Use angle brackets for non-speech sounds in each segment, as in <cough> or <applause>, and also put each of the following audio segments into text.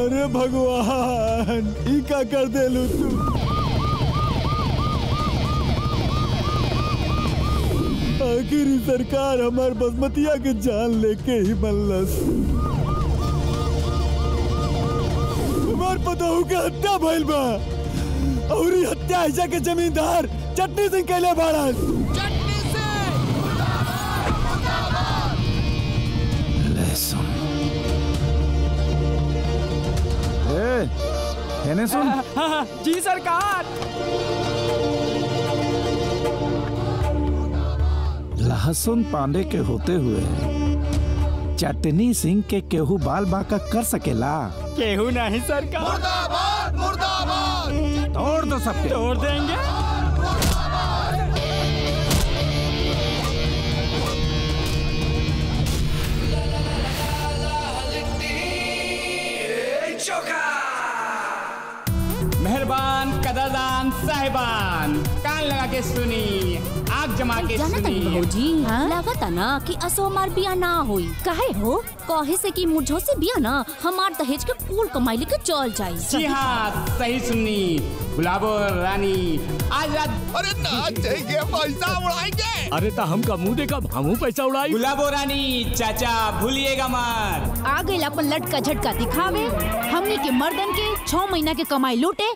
अरे भगवान ई का कर देलू तू आखिर सरकार हमार बसमतिया के जान लेके ही मल्लस। हमार पतहू के हत्या भइल बा। और हत्या ऐसा के जमींदार, चटनी सिंह कैले बाड़न एने सुन। <laughs> जी सरकार। लहसुन पांडे के होते हुए चटनी सिंह के केहू बाल बाका कर सकेला। केहू नहीं सरकार। मुर्दाबाद मुर्दाबाद। तोड़ दो सबके। तोड़ देंगे। कदरदान साहिबान। कान लगा के सुनी आग जमा के सुनी। भौजी लागता ना कि असो हमार बिया ना होई। काहे हो? कहे से कि मुझो से बिया ना हमार दहेज के कुल कमाई लेके चल जाई। जी हाँ सही सुननी गुलाबो रानी। आज रात अरे नाच जाएँगे पैसा उड़ाएँगे। अरे ता हमका मुँह देखा हमू पैसा उड़ाई। गुलाबो रानी चाचा भूलिएगा मत आ गइल अपन लटका झटका दिखावे। हमने के मर्दन के छह महीना के कमाई लूटे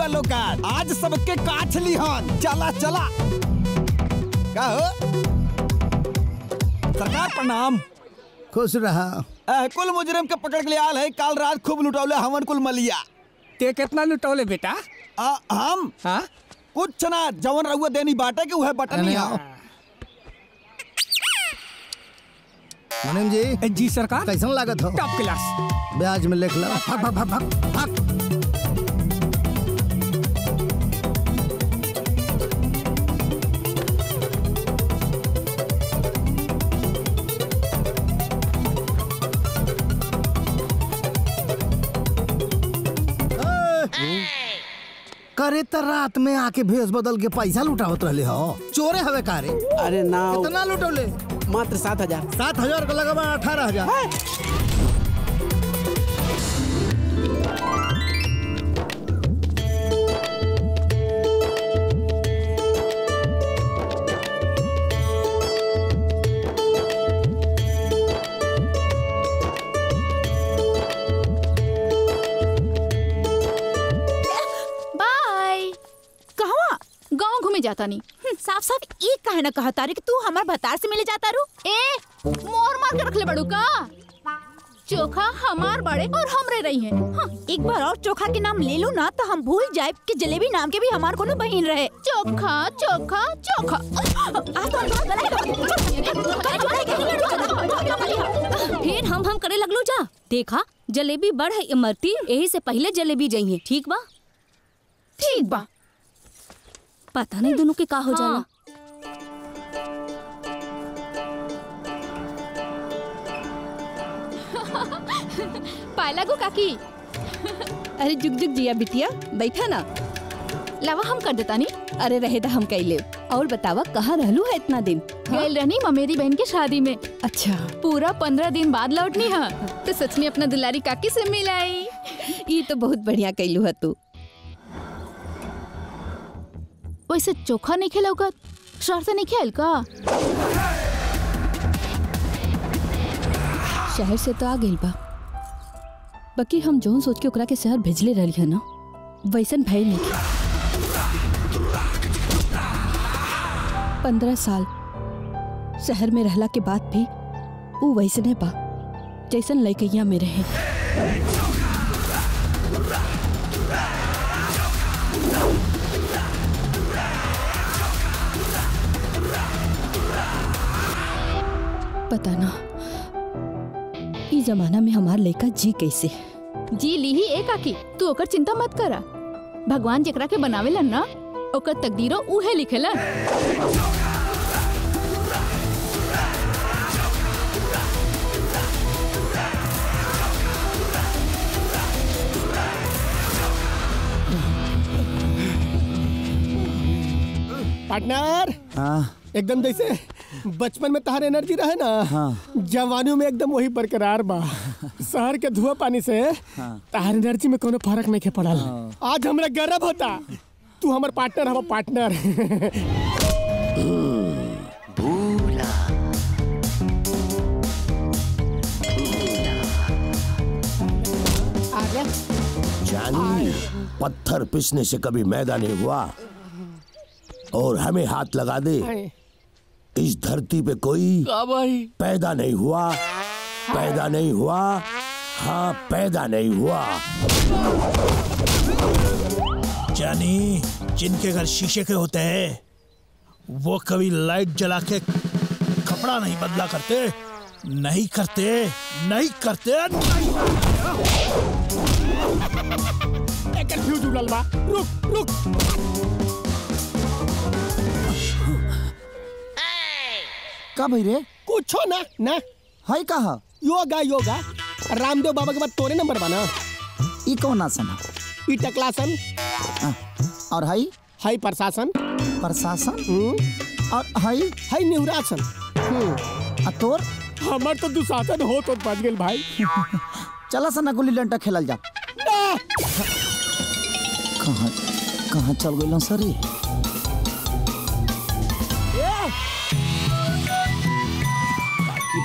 हुआ लोग आज सबके काछ लिहन। चला चला। का हो? सरकार प्रणाम। खुश रहा। ए, कुल मुजरिम के पकड़ के लिए आल है। काल रात खूब लुटौले हमन कुल मलिया। ते कितना लुटौले बेटा? आ, हम? हाँ? कुछ ना जवन रहुआ देनी बाटे के वह बटन। मुनीम जी जी सरकार? कैसन लागत हो? टॉप क्लास ब्याज में लिख लो। करे त रात में आके भेस बदल के पैसा लुटावत रहे हो। चोरे हवे कारे। अरे ना कितना लुटौले मात्र सात हज़ार। सात हज़ार को लगा अठारह हज़ार। जाता नहीं। साफ़ साफ़ ये काहे ना कहा तारी कि तू हमार भतार से मिले जाता रू। ए मोर मार के रखले बड़ू का चोखा हमार बड़े और हमरे रही है। हाँ, एक बार और चोखा के नाम ले लो ना तो हम भूल जाए कि जलेबी नाम के भी हमार कोनो बहन रहे। चोखा चोखा चोखा। तो फिर हम हम करे लगलो जा। देखा जलेबी बढ़ है इमरती यही से पहले जलेबी जाइए ठीक बा? ठीक बा। पता नहीं दोनों के का हो जाला पायला गो काकी। अरे जुग जुग जिया बिटिया बैठा ना। लावा हम कर देता नी अरे रहे था हम कैले और बतावा कहाँ रहलू है इतना दिन? गैल रहनी ममेरी बहन के शादी में। अच्छा। पूरा पंद्रह दिन बाद लौटनी है। तो सच में अपना दुलारी काकी से मिलाई। ये तो बहुत बढ़िया कैलू है तू। वैसे चोखा नहीं खेला होगा शहर से नहीं खेल का शहर से तो आ गई बा। बाकी हम जोन सोच के ओकरा के शहर भेजले रही है ना, वैसन भय नहीं पंद्रह साल शहर में रहला के बाद भी ऊ वैसने बा, जैसन लैकैया में रहे। पता ना ई जमाना में हमार लड़का जी कैसे? जी ली ही एक आकी तू ओकर चिंता मत करा। भगवान जेकरा के बनावेलन ना ओकर तकदीरो उहे लिखेलन। पार्टनर? हाँ। एकदम जैसे बचपन में तहार एनर्जी रहे ना हाँ। जवानी में एकदम वही बरकरार बा। शहर के धुआँ पानी से तहार एनर्जी में कोनो फ़र्क नहीं के पड़ल। आज हमरा गर्व होता। तू हमर पार्टनर हम पार्टनर। जानी पत्थर पिसने से कभी मैदा नहीं हुआ। और हमें हाथ लगा दे। इस धरती पे कोई भाई पैदा नहीं हुआ पैदा नहीं हुआ हाँ पैदा नहीं हुआ जानी जिनके घर शीशे के होते हैं वो कभी लाइट जला के कपड़ा नहीं बदला करते नहीं करते नहीं करते नहीं रुक रुक का भाई रे? कुछो ना ना। हाय कहा? योगा योगा। रामदेव बाबा के बाद तोरे नंबर बना ई कौन आसन? है? ई टकलासन। हाँ, और हाई हाई प्रशासन। प्रशासन? और हाई हाई निहुरासन। आ तोर? हमर तो दुशासन हो तो बच गेल भाई। चला सना गुल्ली डंडा खेलल जा! कहाँ कहाँ चल गइल सर?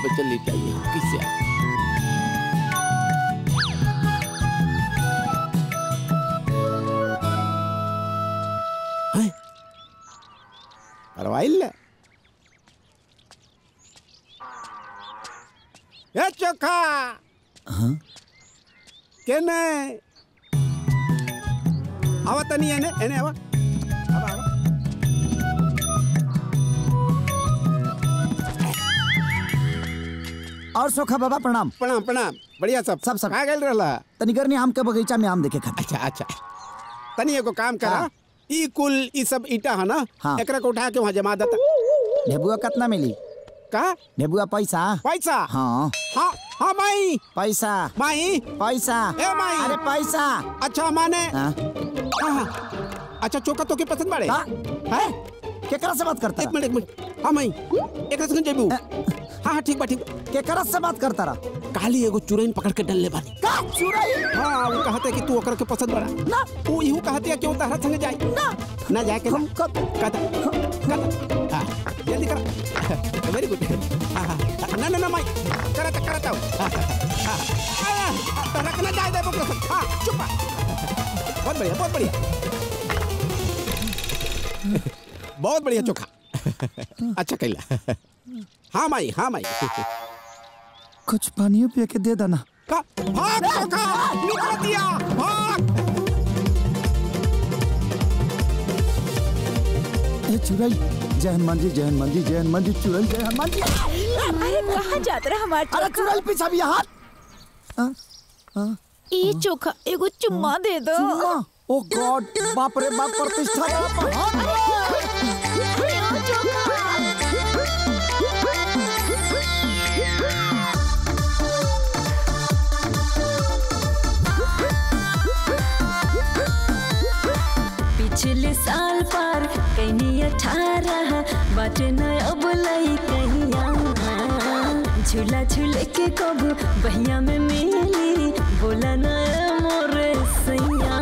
रे बाकी बचल लेटा किससे परवाइल? ए चोखा! केने? आवा तनी एने एने आवा। और सोखा बाबा प्रणाम। प्रणाम प्रणाम। बढ़िया सब। सब सब। गए रहला। तनिगरनी आम के बगीचा में आम देखे खातिर। अच्छा अच्छा। तनी एगो काम करा। ई कुल ई सब ईटा है ना? हाँ। एकरा को उठा के वहाँ जमा देता। ढेबुआ कितना मिली? का? ढेबुआ पैसा। पैसा? हाँ। हाँ हाँ माई। पैसा। माई? पैसा। ए माई। अरे पैसा। अच्छा माने? हाँ? हाँ हाँ। अच्छा चोका तो के पसंद बाड़े? है? केकरा से बात करता एक मिनट एक मिनट। हाँ माई एक सेकंड जेबू हाँ हाँ ठीक बा ठीक। केकरा से बात करता रहा? काली एगो चुरैन पकड़ के डल ले बानी। का? चुराई हाँ वो कहते कि तू ओकर के पसंद बड़ा। ना। वो इहू कहते है कि वो तहरा संग जाई। ना। ना जाए के हम कब कहता कहता हाँ जल्दी कर। वेरी गुड हाँ हाँ ना ना ना माई। करता करता हूँ हाँ, हाँ, हाँ, हाँ, रखना जाए दे बुक हाँ चुप बहुत बढ़िया बहुत बढ़िया। बहुत बढ़िया चोखा। अच्छा कैला हाँ माई हाँ माई। कुछ पानियो पिए के दे देना। का? भाग चोखा! निकल दिया भाग! ए चुराई जय हनुमान जी जय हनुमान जी जय हनुमान जी चुराई जय हनुमान जी। अरे कहाँ जात रहा हमारे अरे चुराई पीछा भी हाथ। ये चोखा एगो चुम्मा दे दो। चुम्मा? ओ गॉड बाप रे बाप प्रतिष्ठा। झूला झूल के कब बहिया में मिली? बोला ना मोरे सैया।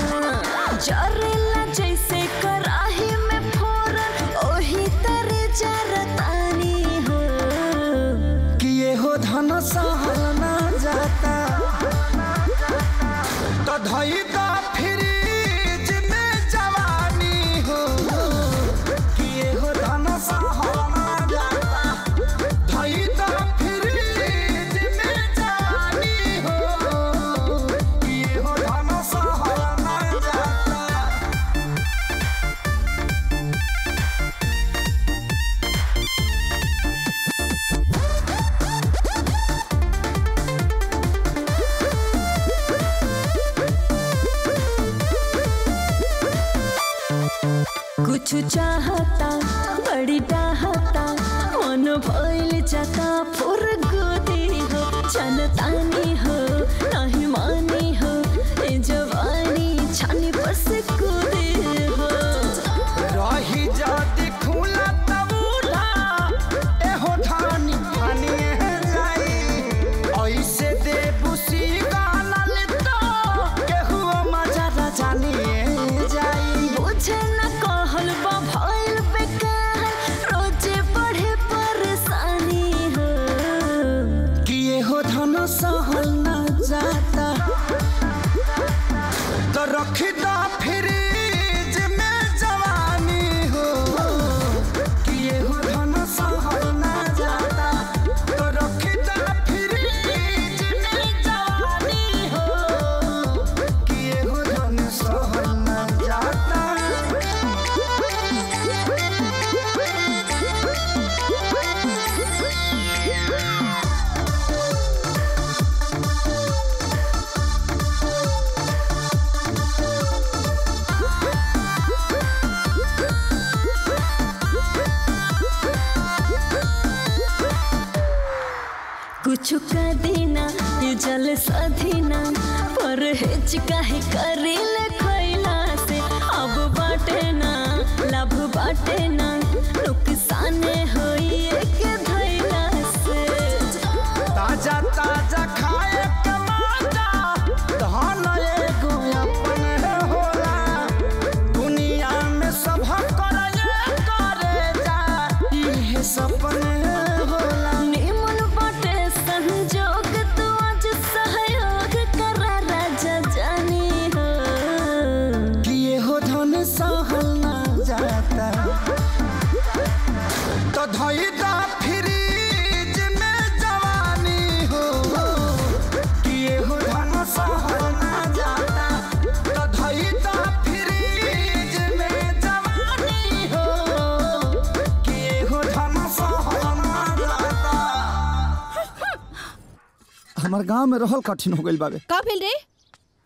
रहल कठिन हो गइल बाबे। का भेल रे?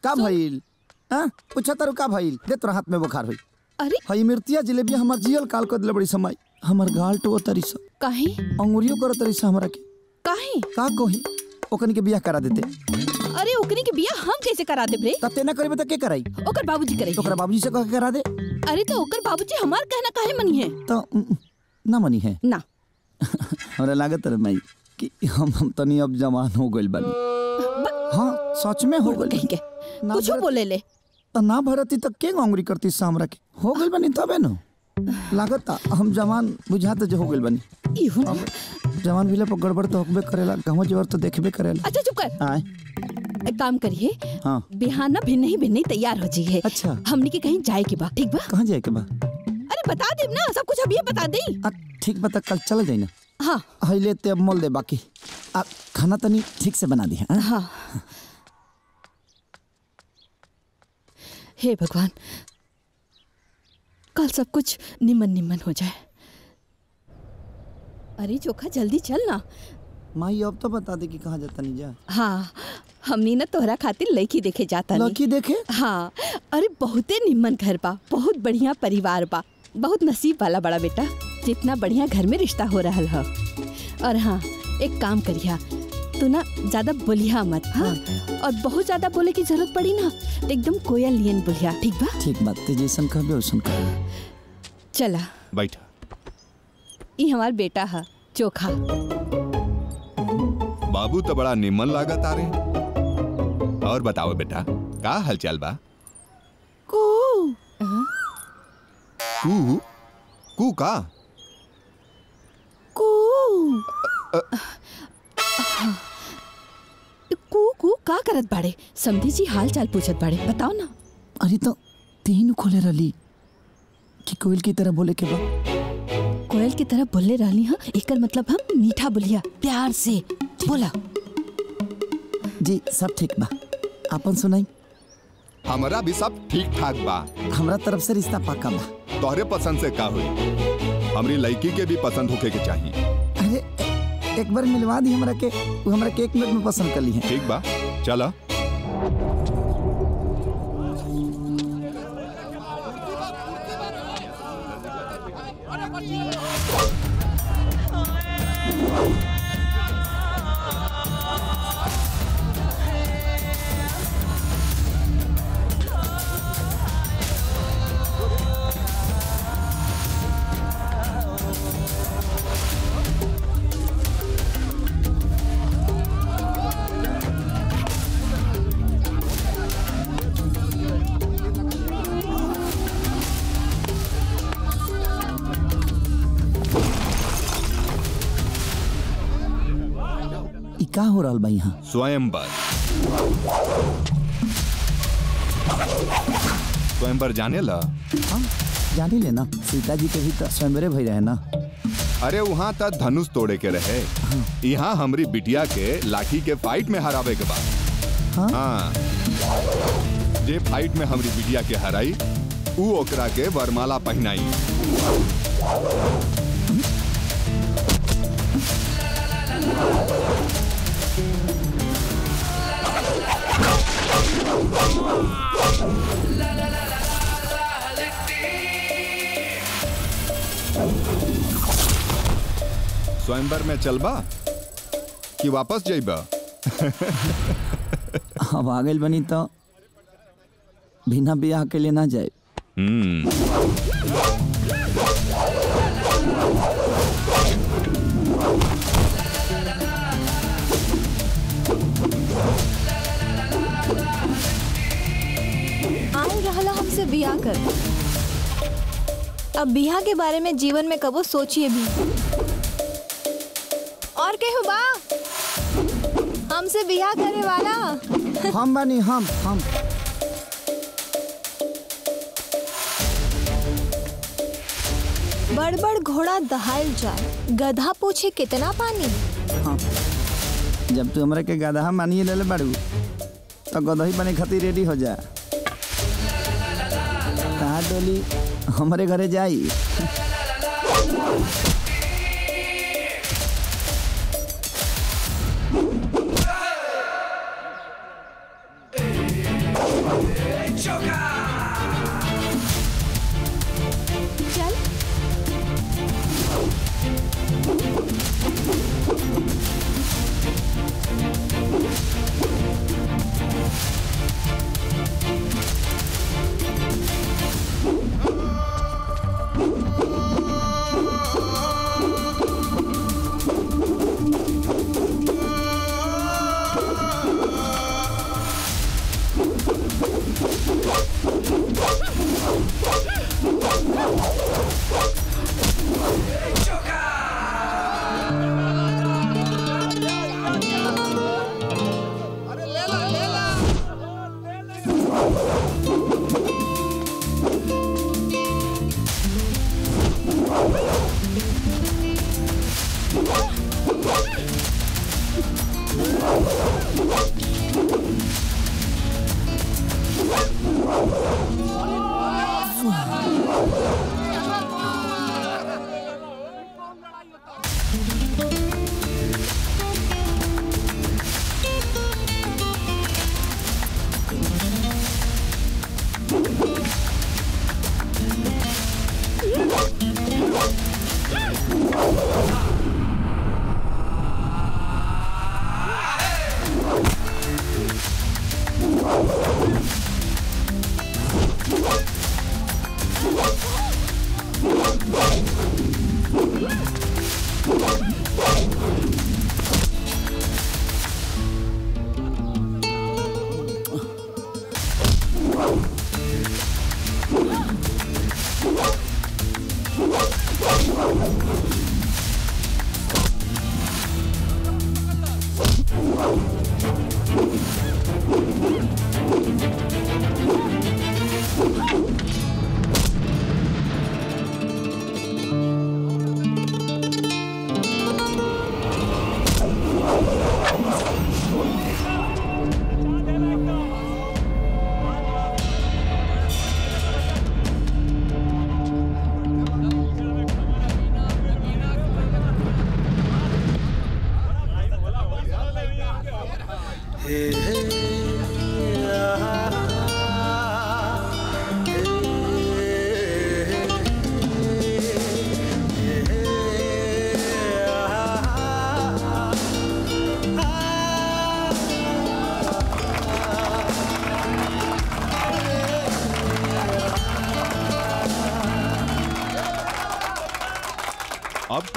का भइल? हाँ? पूछा तारू का भइल? दे तोरा हाथ में बुखार होई अरे! हई मिर्तिया जिलेबी हमर जियल काल कर दिले बड़ी समय। हमर गाल टो तरी स काहे? अंगुरियो कर तरी स हमरा के। काहे? का कही? ओकनी के बियाह करा देते। अरे ओकनी के बियाह हम कैसे करा देब रे? तब ते करबे त के कराई ओकर बाबूजी करे ओकरा बाबूजी से कह के करा दे। अरे तो ओकर बाबूजी हमार कहना काहे मनी है? तो ना मनी है। ना। <laughs> हमरा लागत रहे माई कि हम हम तनी अब जवान हो गइल बानी। सच में हो गइल कहीं के कुछ बोले ले। त ना भरती त के अंगुरी करती स हमरा के हो गइल बानी तबे न? लागत हम जवान बुझात जो हो गइल बानी। इहु जवान भइले पर गड़बड़ तो होबे करेला गाँव जवर तो देखबे करेला। अच्छा चुप कर। आए एक काम करिए हाँ। बिहाना भिन्न ही भिन्न ही तैयार हो जाइए अच्छा। हमने के कहीं जाए के बा ठीक बा? कहाँ जाए के बा? अरे बता दे ना सब कुछ अभी बता दे। ठीक बता कल चल जाई ना। हाँ। हइले ते अब मोल दे बाकी। आ खाना तनी ठीक से बना दी हाँ हाँ। हे भगवान कल सब कुछ निमन निमन हो जाए। अरे चोखा जल्दी चल ना। माई अब तो बता दे कि कहाँ जाता नहीं जा। हाँ हमनी ना तोहरा खातिर लड़की देखे जाता लड़की देखे? हाँ अरे बहुते निमन घर बा बहुत बढ़िया परिवार बा। बहुत नसीब वाला बड़ा बेटा जितना बढ़िया घर में रिश्ता हो रहा है। और हाँ एक काम करिया तू ना ज़्यादा बोलिया मत हाँ? और बहुत ज़्यादा बोले की ज़रूरत पड़ी ना तो एकदम कोयल लियन बोलिया ठीक बा? ठीक बात ते जैसन कहबे वैसन कहबे चला। बैठा। ई हमार बेटा है चोखा। बाबू तो बड़ा निमन लागत आ रहे और बताओ बेटा का हालचाल बा? कू। कू? कू का? कू। कू कू करत बाड़े? समधी जी हाल चाल पूछत बाड़े बताओ ना। अरे तो तीन खोले रली कि कोयल की तरह बोले के बा। कोयल की तरह बोले रहनी हाँ? एकर मतलब हम मीठा बोलिया प्यार से। बोला। जी सब ठीक बा। अपन सुनाई। हमारा भी सब ठीक ठाक बा। हमरा तरफ़ से रिश्ता पक्का बा। तोहरे पसंद से का हुई? हमरी लड़की के भी पसंद होके के चाहिए अरे एक बार मिलवा दी हमरा के। वो हमरा के एक मिनट में पसंद कर ली है। ठीक बा। चला। ई हो रहल बा यहाँ स्वयंवर। स्वयंवर जाने ला? हाँ जानी ले ना सीता जी के भी तो स्वयंवरे भई रहे ना। अरे वहाँ तक धनुष तोड़े के रहे। यहाँ हमरी बिटिया के लाठी के फाइट में हरावे के बाद हाँ। जे फाइट में हमरी बिटिया के हराई ऊ ओकरा के वरमाला पहनाई। स्वयंवर में चलबा कि वापस जाइबा? अब आ गइल बनी तो बिना ब्याह के लिए ना जाए बियाह कर अब बियाह के बारे में जीवन में कबो सोचिए भी। और केहू बा हमसे बियाह करे वाला। हम बनी हम हम। बड़ बड़ घोड़ा दहाल जाए गधा पूछे कितना पानी? हाँ। जब तू हमरा के गदहा मानिए ले ले बाड़ू तो गदही बने खातिर रेडी हो जा। कहा डोली हमारे घरे जाई।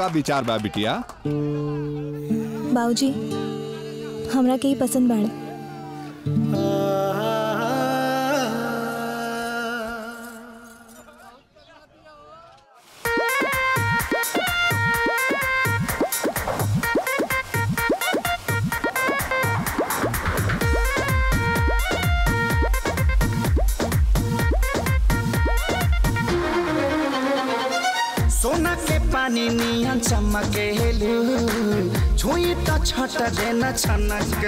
का विचार बा बिटिया बाबूजी हमरा के ही पसंद बाड़े। छनक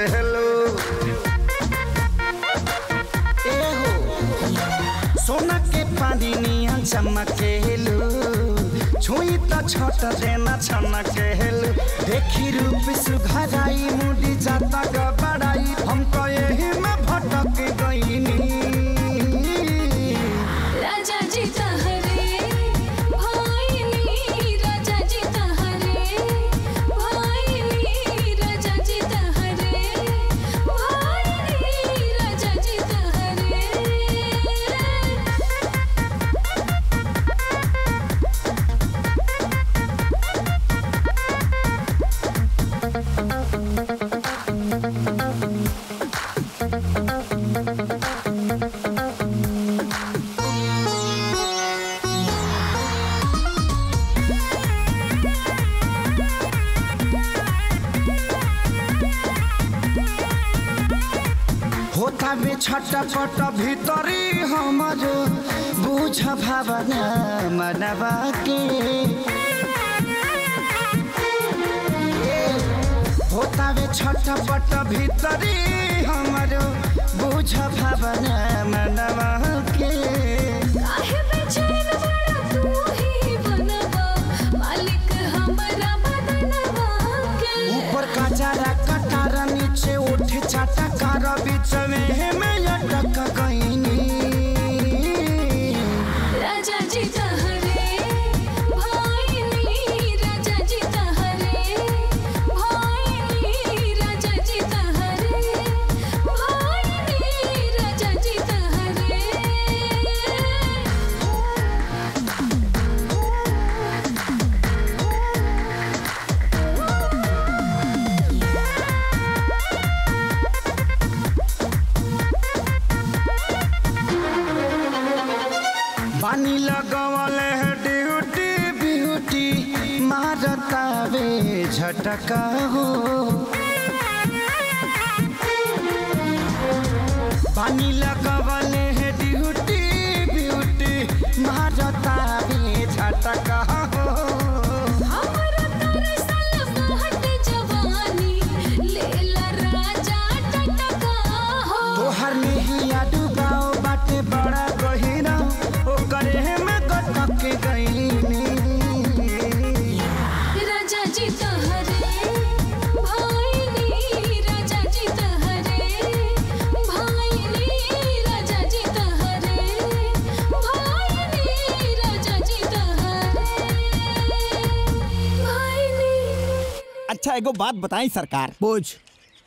अच्छा बात बताई सरकार। पूछ।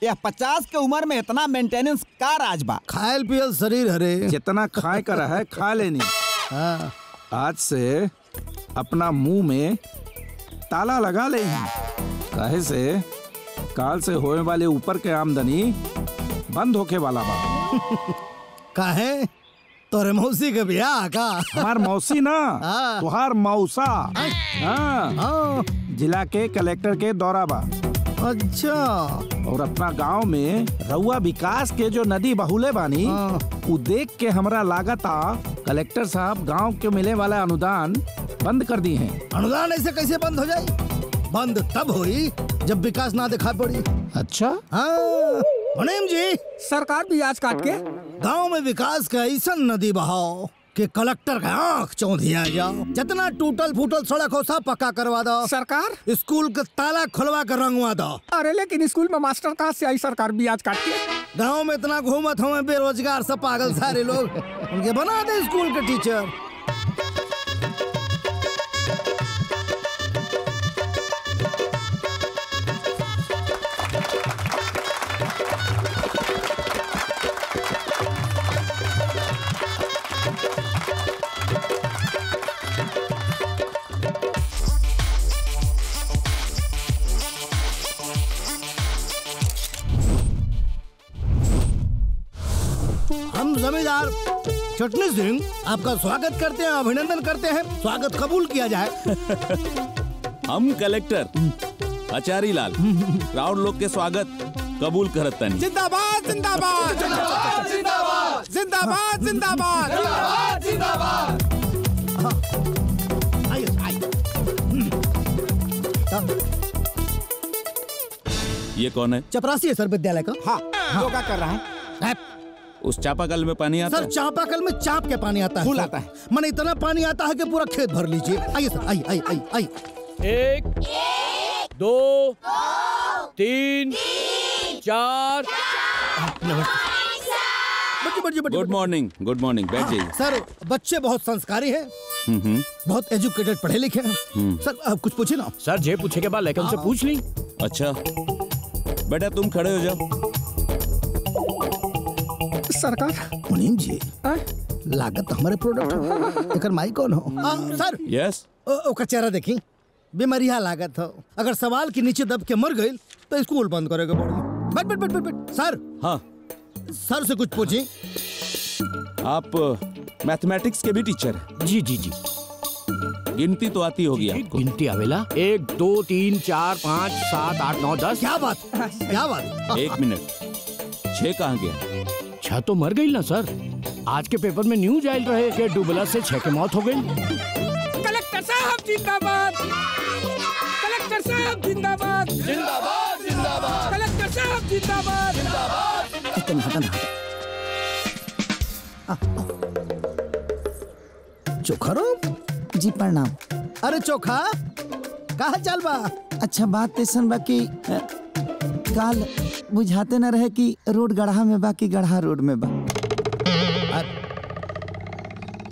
यह पचास के उम्र में इतना मेंटेनेंस का राज बा खायल पियल शरीर हरे। जितना खाए कर है खा लेनी। आज से अपना मुँह में ताला लगा ले। काहे से काल से होने वाले ऊपर के आमदनी बंद होके वाला बा <laughs> काहे तोरे मौसी के ब्याह का। हमार मौसी ना तुहार मौसा। हाँ। जिला के कलेक्टर के दौरा बा। अच्छा। और अपना गाँव में रउआ विकास के जो नदी बहुले बानी वो देख के हमरा लागता कलेक्टर साहब गाँव के मिले वाला अनुदान बंद कर दी हैं। अनुदान ऐसे कैसे बंद हो जाए? बंद तब हुई जब विकास ना दिखा पड़ी। अच्छा। हाँ। जी। सरकार भी आज काट के गाँव में विकास का ऐसा नदी बहाओ। कि कलेक्टर का आँख चौंधिया जाओ जितना टूटल फूटल सड़क हो सब पक्का करवा दो। सरकार? स्कूल का ताला खुलवा कर रंगवा दो। अरे लेकिन स्कूल में मास्टर कहाँ से आई? सरकार ब्याज आज काट के गाँव में इतना घूमत हमें बेरोजगार सब पागल सारे लोग। उनके बना दे स्कूल के टीचर। जमींदार चटनी सिंह आपका स्वागत करते हैं अभिनंदन करते हैं। स्वागत कबूल किया जाए। <laughs> हम कलेक्टर आचारी लाल राउंड लोग के स्वागत कबूल करत तनी। जिंदाबाद जिंदाबाद। जिंदाबाद जिंदाबाद। जिंदाबाद जिंदाबाद। जिंदाबाद आइए आइए। ये कौन है? चपरासी है सर विद्यालय का। हाँ योगा कर रहा है। उस चापाकल में पानी आता सर चापाकल में चाप के पानी आता है। फूल आता है। मन इतना पानी आता है कि पूरा खेत भर लीजिए। आइए सर आइए आइए आइए आइए। एक दो तीन चार। बच्चे बच्चे बच्चे गुड मॉर्निंग गुड मॉर्निंग बैठ जाइए। सर बच्चे बहुत संस्कारी हैं। हम्म, हम्म, बहुत एजुकेटेड पढ़े लिखे हैं। हम्म। सर आप कुछ पूछे ना। सर जे पूछे के बाद लेकिन उनसे पूछ ली। अच्छा। बेटा तुम खड़े हो जाओ। सरकार? मुनीम जी। लागत हमारे प्रोडक्ट एकर माई कौन हो? आ, सर। यस ओकर चेहरा देखी। बीमारिया लागत हो। अगर सवाल के नीचे दब के मर गई तो स्कूल बंद करेगा बैठ बैठ बैठ बैठ बैठ। सर। हाँ। सर से कुछ पूछी। आप मैथमेटिक्स के भी टीचर हैं। जी जी जी। गिनती तो आती होगी आपको। गिनती आवेला। एक दो तीन चार पाँच सात आठ नौ दस। क्या बात? क्या बात? एक मिनट। छह कहाँ गया? छह तो मर गई ना सर। आज के पेपर में न्यूज़ आयल रहे कि डुबला से छह की मौत हो गई। कलेक्टर साहब जिंदाबाद। कलेक्टर साहब जिंदाबाद। जिंदाबाद जिंदाबाद। कलेक्टर साहब जिंदाबाद। जिंदाबाद इतने हटन चोखरो जी प्रणाम। अरे चोखा कहा चल बा? अच्छा बात ऐसन बा कि काल बुझाते न रहे कि रोड गढ़ा में बा कि गढ़ा रोड में बा।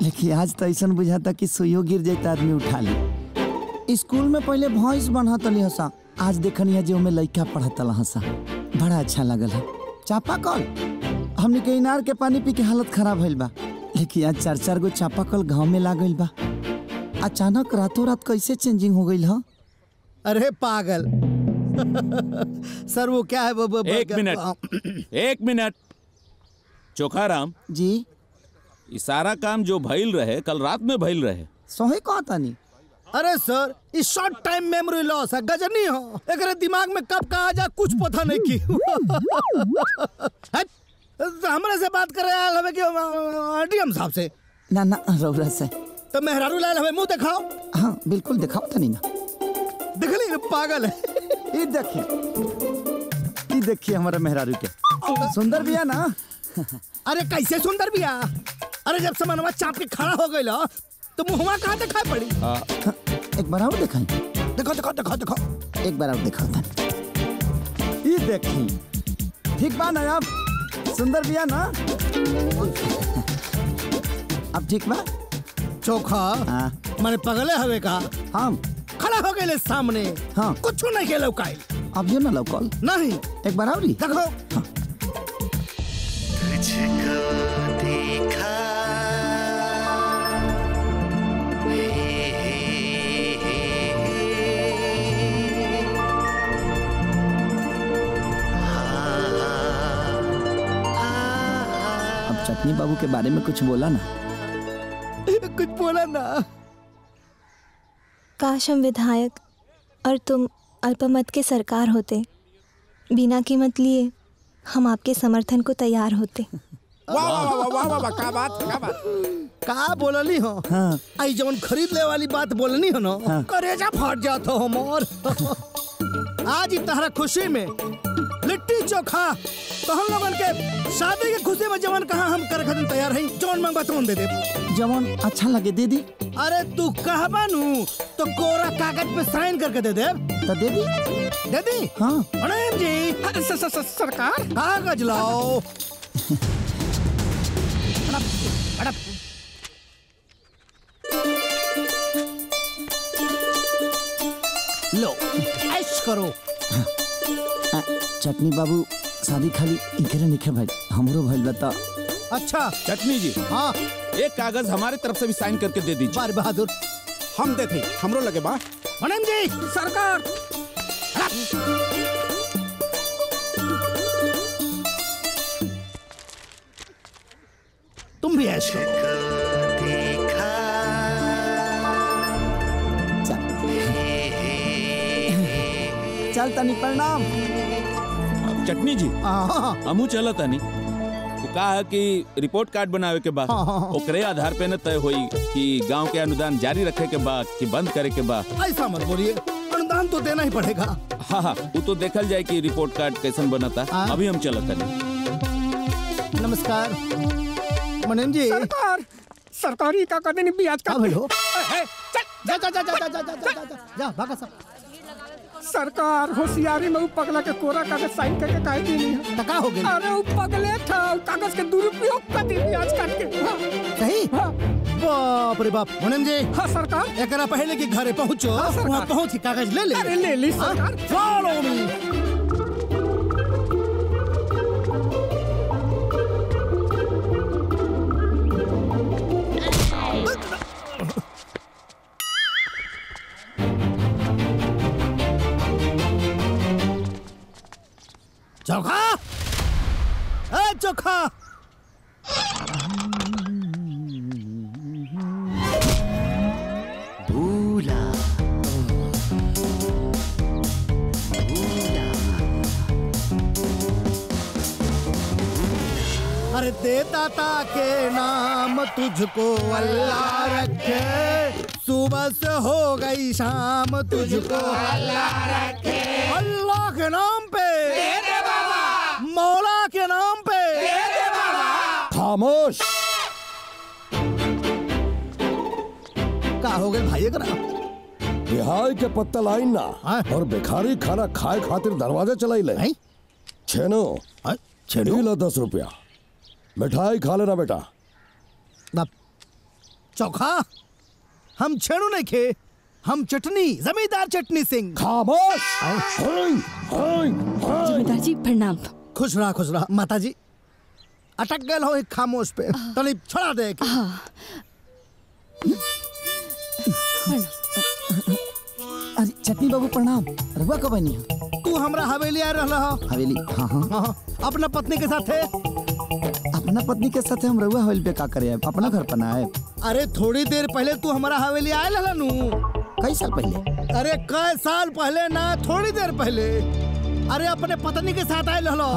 लेकिन आज तो ऐसा बुझाता कि सुइयो गिर जाता आदमी उठा ली। स्कूल में पहले भॉइस बनत हली हसा आज देखनी है जो में लड़का पढ़त हसा बड़ा अच्छा लगल है। चापा कल। हमने के इनार के पानी पी के हालत खराब भइल बा। लेकिन आज चार चार गो चापा कल गाँव में लाग गइल बा। अचानक रातों रात कैसे चेंजिंग हो गई है? अरे पागल। सर वो क्या है? वो, वो, एक मिनट। एक मिनट। चोखाराम जी। ये सारा काम जो भइल रहे कल रात में भइल रहे। सोहे कहा तानी अरे सर इस शॉर्ट टाइम मेमोरी लॉस है गजनी हो। एकरे दिमाग में कब कहा जा कुछ पता नहीं की हट, तो हमरे से बात कर रहे हमें कि डीएम साहब से। ना ना रौरा से। तो मेहरारू लाल हमें मुँह दिखाओ। हाँ बिल्कुल दिखाओ तनी ना। देख ली पागल है। ये देखिए ये देखिए हमारा मेहरारू के। सुंदर भी है ना? अरे कैसे सुंदर बिया? अरे जब समनवा चाप के खड़ा हो गई तो मुहवा कहाँ दिखाई पड़ी? एक बार और दिखाई। देखो देखो देखो देखो। एक बार और दिखाओ ये देखी ठीक बा ना आप सुंदर भी है ना? अब ठीक बा? चोखा? मैंने पगले हवे का? हाँ। खड़ा हो गए सामने। हाँ। कुछ नहीं के अब अभियो ना लौकल नहीं। एक बार आवरी देखो। तुझको देखा। अब चटनी बाबू के बारे में कुछ बोला ना। <laughs> कुछ बोला ना। काश हम विधायक और तुम अल्पमत के सरकार होते। बिना कीमत लिए हम आपके समर्थन को तैयार होते। वाह वाह वाह वाह वाह वाह बात क्या बात। का बोलनी हो? हाँ। आई जवन खरीद ले वाली बात बोलनी हो ना हाँ। करेजा फट जाता हो मोर। आज ही तहरा खुशी में लिट्टी चोखा। तो हम लोगन के शादी के खुशी में जवन कहा हम करे खातिर तैयार हैं? जवन मांगबा तुम दे दे? जवन अच्छा लगे दे दी अरे तू कहबा नु तो कोरा कागज़ पे साइन करके दे दे। तो दे दी दे? दी हाँ। प्रणाम जी। स- स- स- सरकार? कागज़ लाओ। लो ऐश करो। चटनी बाबू शादी खाली इकरे निखे भाई हमरो भइल बता अच्छा। चटनी जी। हाँ। एक कागज़ हमारे तरफ़ से भी साइन करके दे दीजिए। बार बहादुर। हम देते हमरो लगे बा। प्रणाम जी। सरकार। तुम भी करो। चल तनी प्रणाम। चटनी जी हमू चलत तनी वो का है कि रिपोर्ट कार्ड बनावे के बाद हाँ, हाँ, हाँ। ओकरे आधार पे न तय होई कि गाँव के अनुदान जारी रखे के बाद कि बंद करे के बाद ऐसा मत बोलिए अनुदान तो देना ही पड़ेगा हाँ हाँ वो तो देखल जाए कि रिपोर्ट कार्ड कैसन बनता अभी हम चलत तनी नमस्कार मनेम जी सरकार सरकारी का कदे नहीं ब्याज का जा जा जा जा जा जा जा जा जा जा भागा सब सरकार होशियारी में पगला के कोरा कागज़ साइन करके काहे नहीं है। तका हो गई अरे उ पगले था कागज़ के दुरुपयोग कर दी आज काट के हाँ। सही? बाप रे बाप। मुनिम जी हाँ सरकार। एकरा पहले के घरे पहुंचो हाँ, सरकार। पहुँच के कागज़ ले ले? अरे ले ली सरकार। फॉलो मी चोखा? ए चोखा! भूला अरे दे दाता के नाम तुझको अल्लाह रखे। सुबह से हो गई शाम तुझको अल्लाह रखे। अल्लाह के नाम पे मौला के नाम पे। खामोश। का हो गए भाई करा बिहार के पत्ता लाइन ना और भिखारी खाना खाए खातिर दरवाज़ा चलाई ले। छेनो छेनो। लो दस रुपया। मिठाई खा लेना बेटा। चौखा? हम छेड़ू नहीं खे। हम चटनी जमींदार चटनी सिंह। खामोश। जमींदार जी प्रणाम। खुश रहा खुश रहा माता जी अटक गए हो एक खामोश पे। तनी छोड़ा दे अरे चटनी बाबू प्रणाम। रहुआ कब बनी तू हमरा हवेली आ रहा हो। हवेली? हाँ हाँ। हाँ, अपना पत्नी के साथ। है अपना पत्नी के साथ हम रहुआ हवेली पे का करे? अपना घर पर ना आए अरे थोड़ी देर पहले तू हमारा हवेली आए लला नू कई साल पहले? अरे कई साल पहले ना थोड़ी देर पहले। अरे अपने पत्नी के साथ आए लहलो।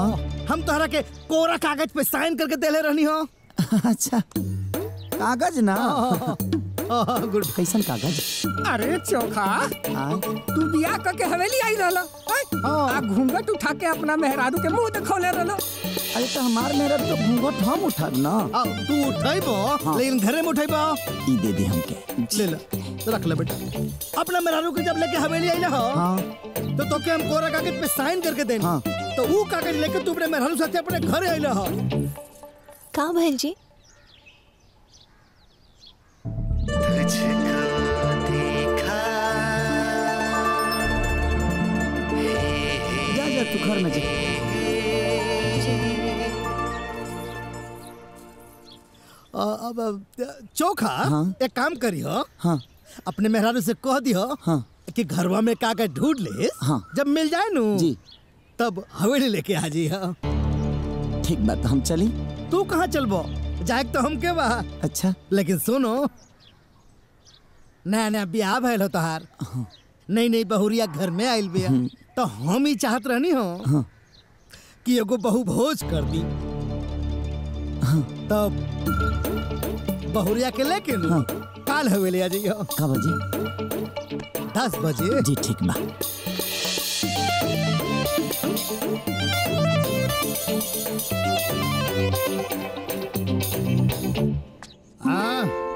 हम तोहरा के कोरा कागज़ पे साइन करके देले रहनी हो। <laughs> अच्छा। कागज़ ना? <laughs> गुड कैसन कागज़? अरे चोखा हाँ? तू बियाह करके हवेली आई रहला। आ घूंघट उठा के अपना मेहरारू के मुँह दिखौले रहला। अरे तो हमार मेरा तो घूंघट हम उठा ना। आ, तू उठैबो हाँ। लेकिन घरे में उठैबो। ई दे दे हमके। ले ले रख ले बेटा। अपना मेहरारू के जब लेके हवेली आई ना हो हाँ। तो तोके हम कोरा कागज़ पे साइन करके देनी। हाँ। तो वो कागज़ लेके तू अपने मेहरारू साथे अपने घरे आई हो। का भैल जी तुझको देखा हे, हे, जा तू घर में अब चोखा एक काम करियो हाँ। अपने मेहरारू से कह दियो हाँ। कि घरवा में का का ढूंढ ले हाँ। जब मिल जाए नु जी। तब हवेली लेके आ जी हाँ। ठीक बात हम चली। तू कहाँ चलबो? जाए तो हम के बा अच्छा। लेकिन सुनो नया नया ब्याह भइल हो तोहार। नई नई बहुरिया घर में आइल बिया। तो हम ही चाहत रहनी हो हाँ। कि एगो बहु भोज कर दी। तब बहुरिया के लेके काल हवेली आ जाइयो का बजे? दस बजे। जी ठीक बा। हाँ।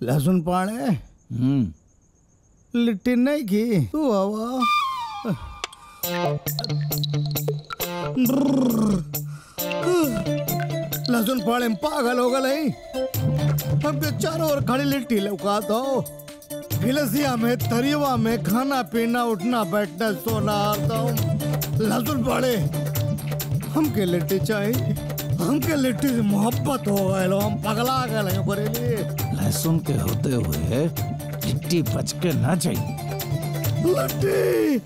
लहसुन पाणे लिट्टी नहीं की। तू आवा लहसुन पाणे में पागल हो गए हमके चारों ओर खड़ी लिट्टी लौका दो। गिलसिया में तरीवा में खाना पीना उठना बैठना सोना दो लहसुन पाणे हमके लिट्टी चाहिए। हमके लिट्टी से मोहब्बत हो गए हम पगला गए बरेली लहसुन के होते हुए लिट्टी बच के ना चाहिए लिट्टी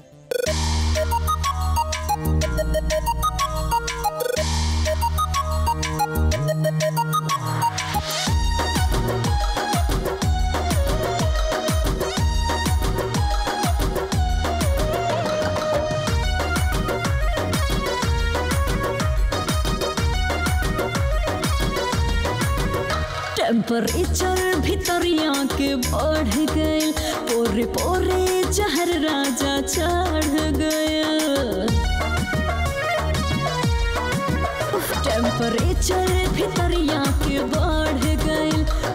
टेम्परेचर भितरिया के बढ़ गए। पोरे पोरे जहर राजा चढ़ गया टेम्परेचर भितरिया के बढ़ गए।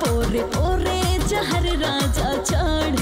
पोरे पोरे जहर राजा चढ़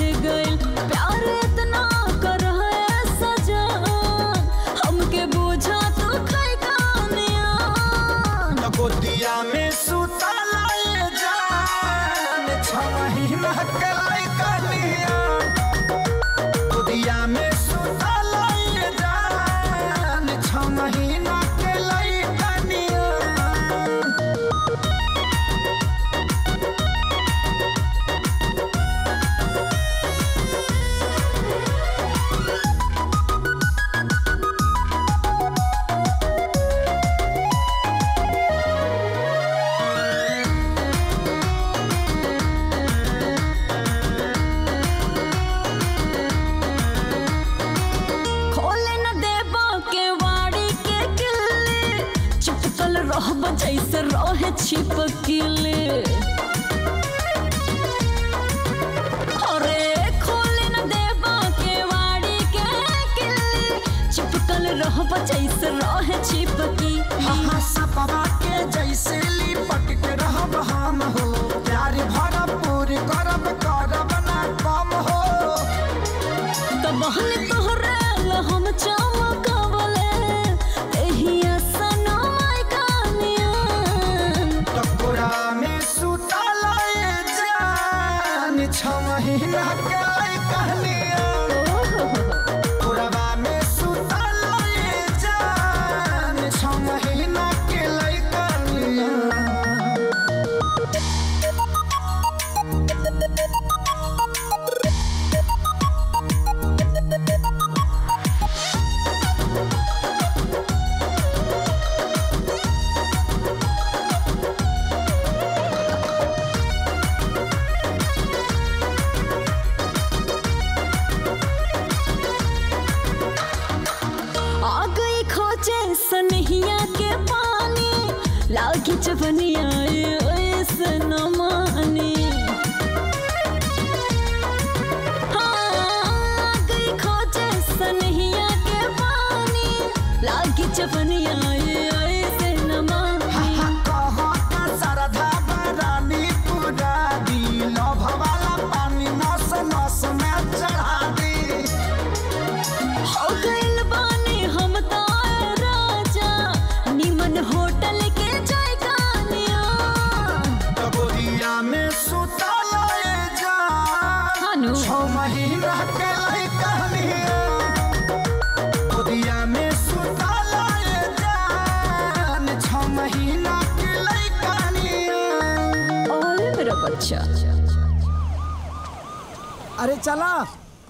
चला।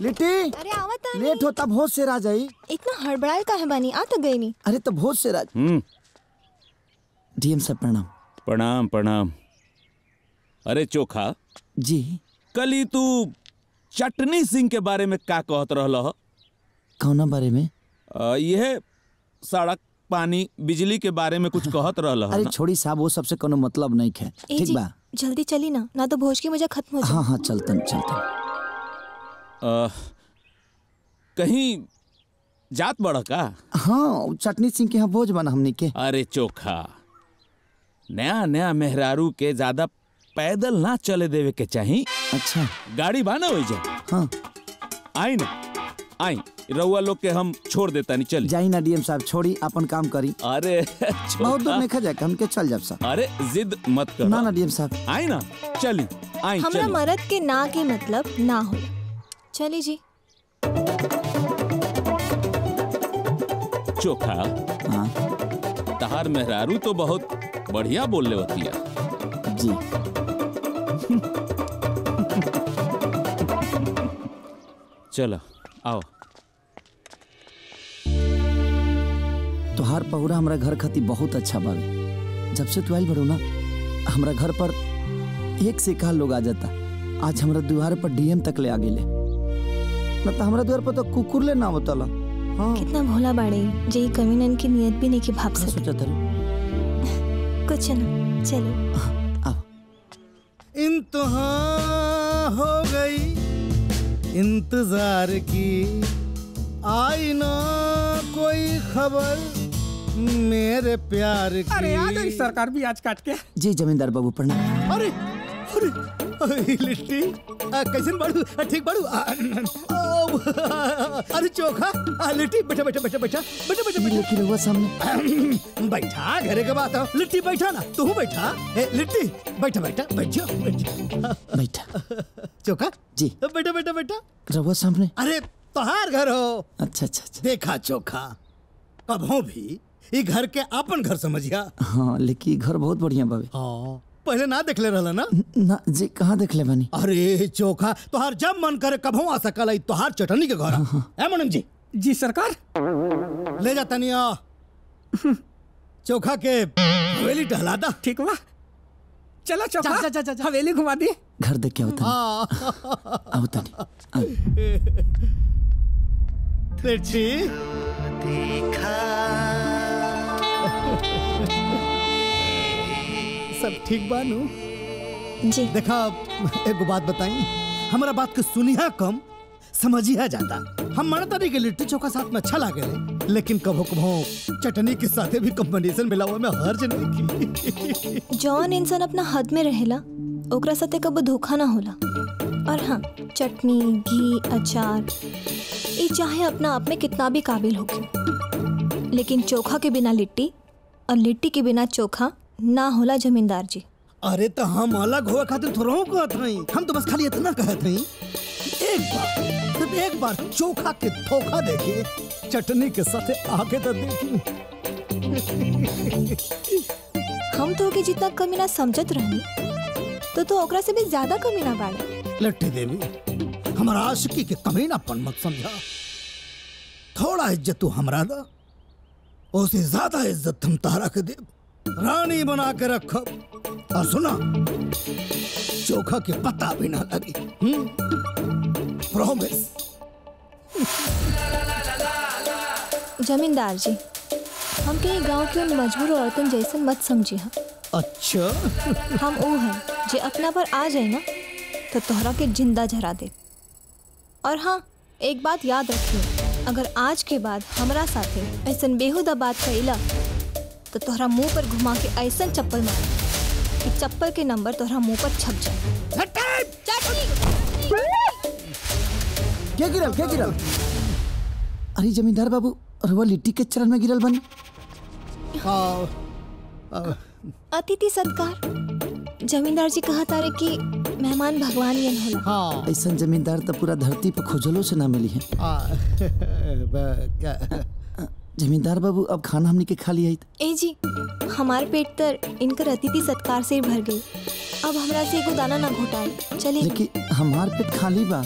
लिट्टी अरे आवत लेट होता भोज से राज आई इतना हड़बड़ाए का है बानी? आ तो गई नहीं। अरे तो भोज से राज। हम्म। डीएम साहब प्रणाम। प्रणाम प्रणाम। अरे चोखा। जी। कल ही तू चटनी सिंह के बारे में का कहत रहल ह? कौना बारे में? अ, यह सड़क पानी बिजली के बारे में कुछ <laughs> कहत रहल अरे छोड़ी साहब वो सबसे कोनो मतलब नहीं है ठीक बा। जल्दी चली ना ना तो भोज की मज़ा खत्म हो जाए। हाँ हाँ चलतन चलतन। अ, कहीं जात बड़ा का? हाँ चटनी सिंह के यहाँ भोज बना हमनी के। अरे चोखा नया नया मेहरारू के ज़्यादा पैदल ना चले देवे के चाही। अच्छा। गाड़ी बाना हो जा हाँ। आई ना आई रउआ लोग के हम छोड़ देता नहीं चल जाई ना डीएम साहब छोड़ी अपन काम करी। अरे बहुत दूर नहीं खा जाए हमके चल जाब साहब। अरे जिद मत करो। ना ना डीएम साहब। आई ना चली आई हमरा मरद के ना के मतलब ना हो। चली जी। चोखा। हाँ। तहार मेहरारू तो बहुत बढ़िया बोल ले होती है। जी। चलो आओ। तोहार पहुरा हमरा घर खाती बहुत अच्छा बावे। जब से तू आइल बड़ो ना हमरा घर पर एक से एक हाल लोग आ जाता। आज हमरा द्वार पर डीएम तक ले आ गेले। न तो हमरा द्वार पर तो कुकुर ले ना होतला हाँ। कितना भोला बाड़े जे कमीनन की नियत भी नहीं के भाप सकते सोचा था। कुछ ना चलो। इंतहा हो गई इंतज़ार की। आई ना कोई खबर मेरे प्यार की अरे आ गई सरकार भी आज काट के। जी जमींदार बाबू प्रणाम अरे अरे अरे <laughs> लिट्टी? कैसन बाड़ू? ठीक बाड़ू? अरे चोखा आ, लिट्टी बैठा बैठा बैठा बैठा बैठा बैठा बैठा। हुआ सामने। <clears throat> बैठा घरे के बात हो। लिट्टी बैठा ना तू बैठा। लिट्टी बैठा बैठा बैठ जाओ बैठ। चोखा? जी। बैठा बैठा बैठा। रहुआ सामने। अरे तोहार घर हो। अच्छा अच्छा अच्छा। देखा चोखा कभों भी ई घर के अपन घर समझिया। हाँ लेकिन घर बहुत बढ़िया बावे। हाँ। पहले ना देखले रहला ना। ना जी कहाँ देख ले बानी? अरे चोखा तोहार जब मन करे कभों आ सकल ई तोहार चटनी के घर। है मनम जी। जी सरकार? ले जा तनिया। चोखा के हवेली टहला दा। ठीक बा चलो चौका जा, जा, जा, जा। हवेली घुमा दी। घर देख के होता हाँ। आओ तनी लिट्टी सब ठीक बानू जी। देखा एगो बात बताई। हमारा बात के सुनिया कम समझिया ज़्यादा हम मानता नहीं कि लिट्टी चोखा साथ में अच्छा लागे लेकिन कभो कभो चटनी के साथे भी कॉम्बिनेशन मिलावे में हर्ज नहीं की। जौन इंसान अपना हद में रहेला ओकरा साथे कबो धोखा ना होला। और हाँ चटनी घी अचार ये चाहे अपना आप में कितना भी काबिल होके। लेकिन चोखा के बिना लिट्टी और लिट्टी के बिना चोखा ना होला जमींदार जी। अरे तो हम अलग हुए खातिर थोड़ा कहत नहीं हम तो बस खाली इतना कहत नहीं एक बार सिर्फ़ एक बार चोखा के धोखा देखिए चटनी के साथे आगे तो देखी हम तो के जितना कमीना समझत रहनी तो तो ओकरा से भी ज़्यादा कमीना बाड़े। लट्टी देवी हमारा आशिकी के कमीनापन मत समझा। थोड़ा इज़्ज़त तू हमरा दा उससे ज़्यादा इज़्ज़त हम तारा के दे रानी बना के रखब और सुना चोखा के पता भी ना लगी। प्रॉमिस जमींदार जी हम के गाँव के उन मजबूर औरतन जैसन मत समझी हम अच्छा। हम वो हैं जे अपना पर आ जाए ना तो तोहरा के ज़िंदा जरा दे। और हाँ एक बात याद रखियो अगर आज के बाद हमरा साथे ऐसन बेहुदा बात कइला तो तोहरा मुँह पर घुमा के ऐसन चप्पल मार। कि चप्पल के नंबर तोहरा मुँह पर छप जाए। क्या गिरल क्या गिरल? अरे जमींदार बाबू रुआ लिट्टी के चरण में गिरल बनी। अतिथि सत्कार। जमींदार जी कहा तारे कि मेहमान भगवान यन होला हाँ। ऐसा जमींदार तो पूरा धरती पर खोजलो से ना मिली है। <laughs> जमींदार बाबू अब खाना हमनी के खा लिया ए जी हमार पेट तर इनकर अतिथि सत्कार से भर गई। अब हमरा से एगो दाना ना घोटाए। चलिए। लेकिन हमार पेट खाली बा।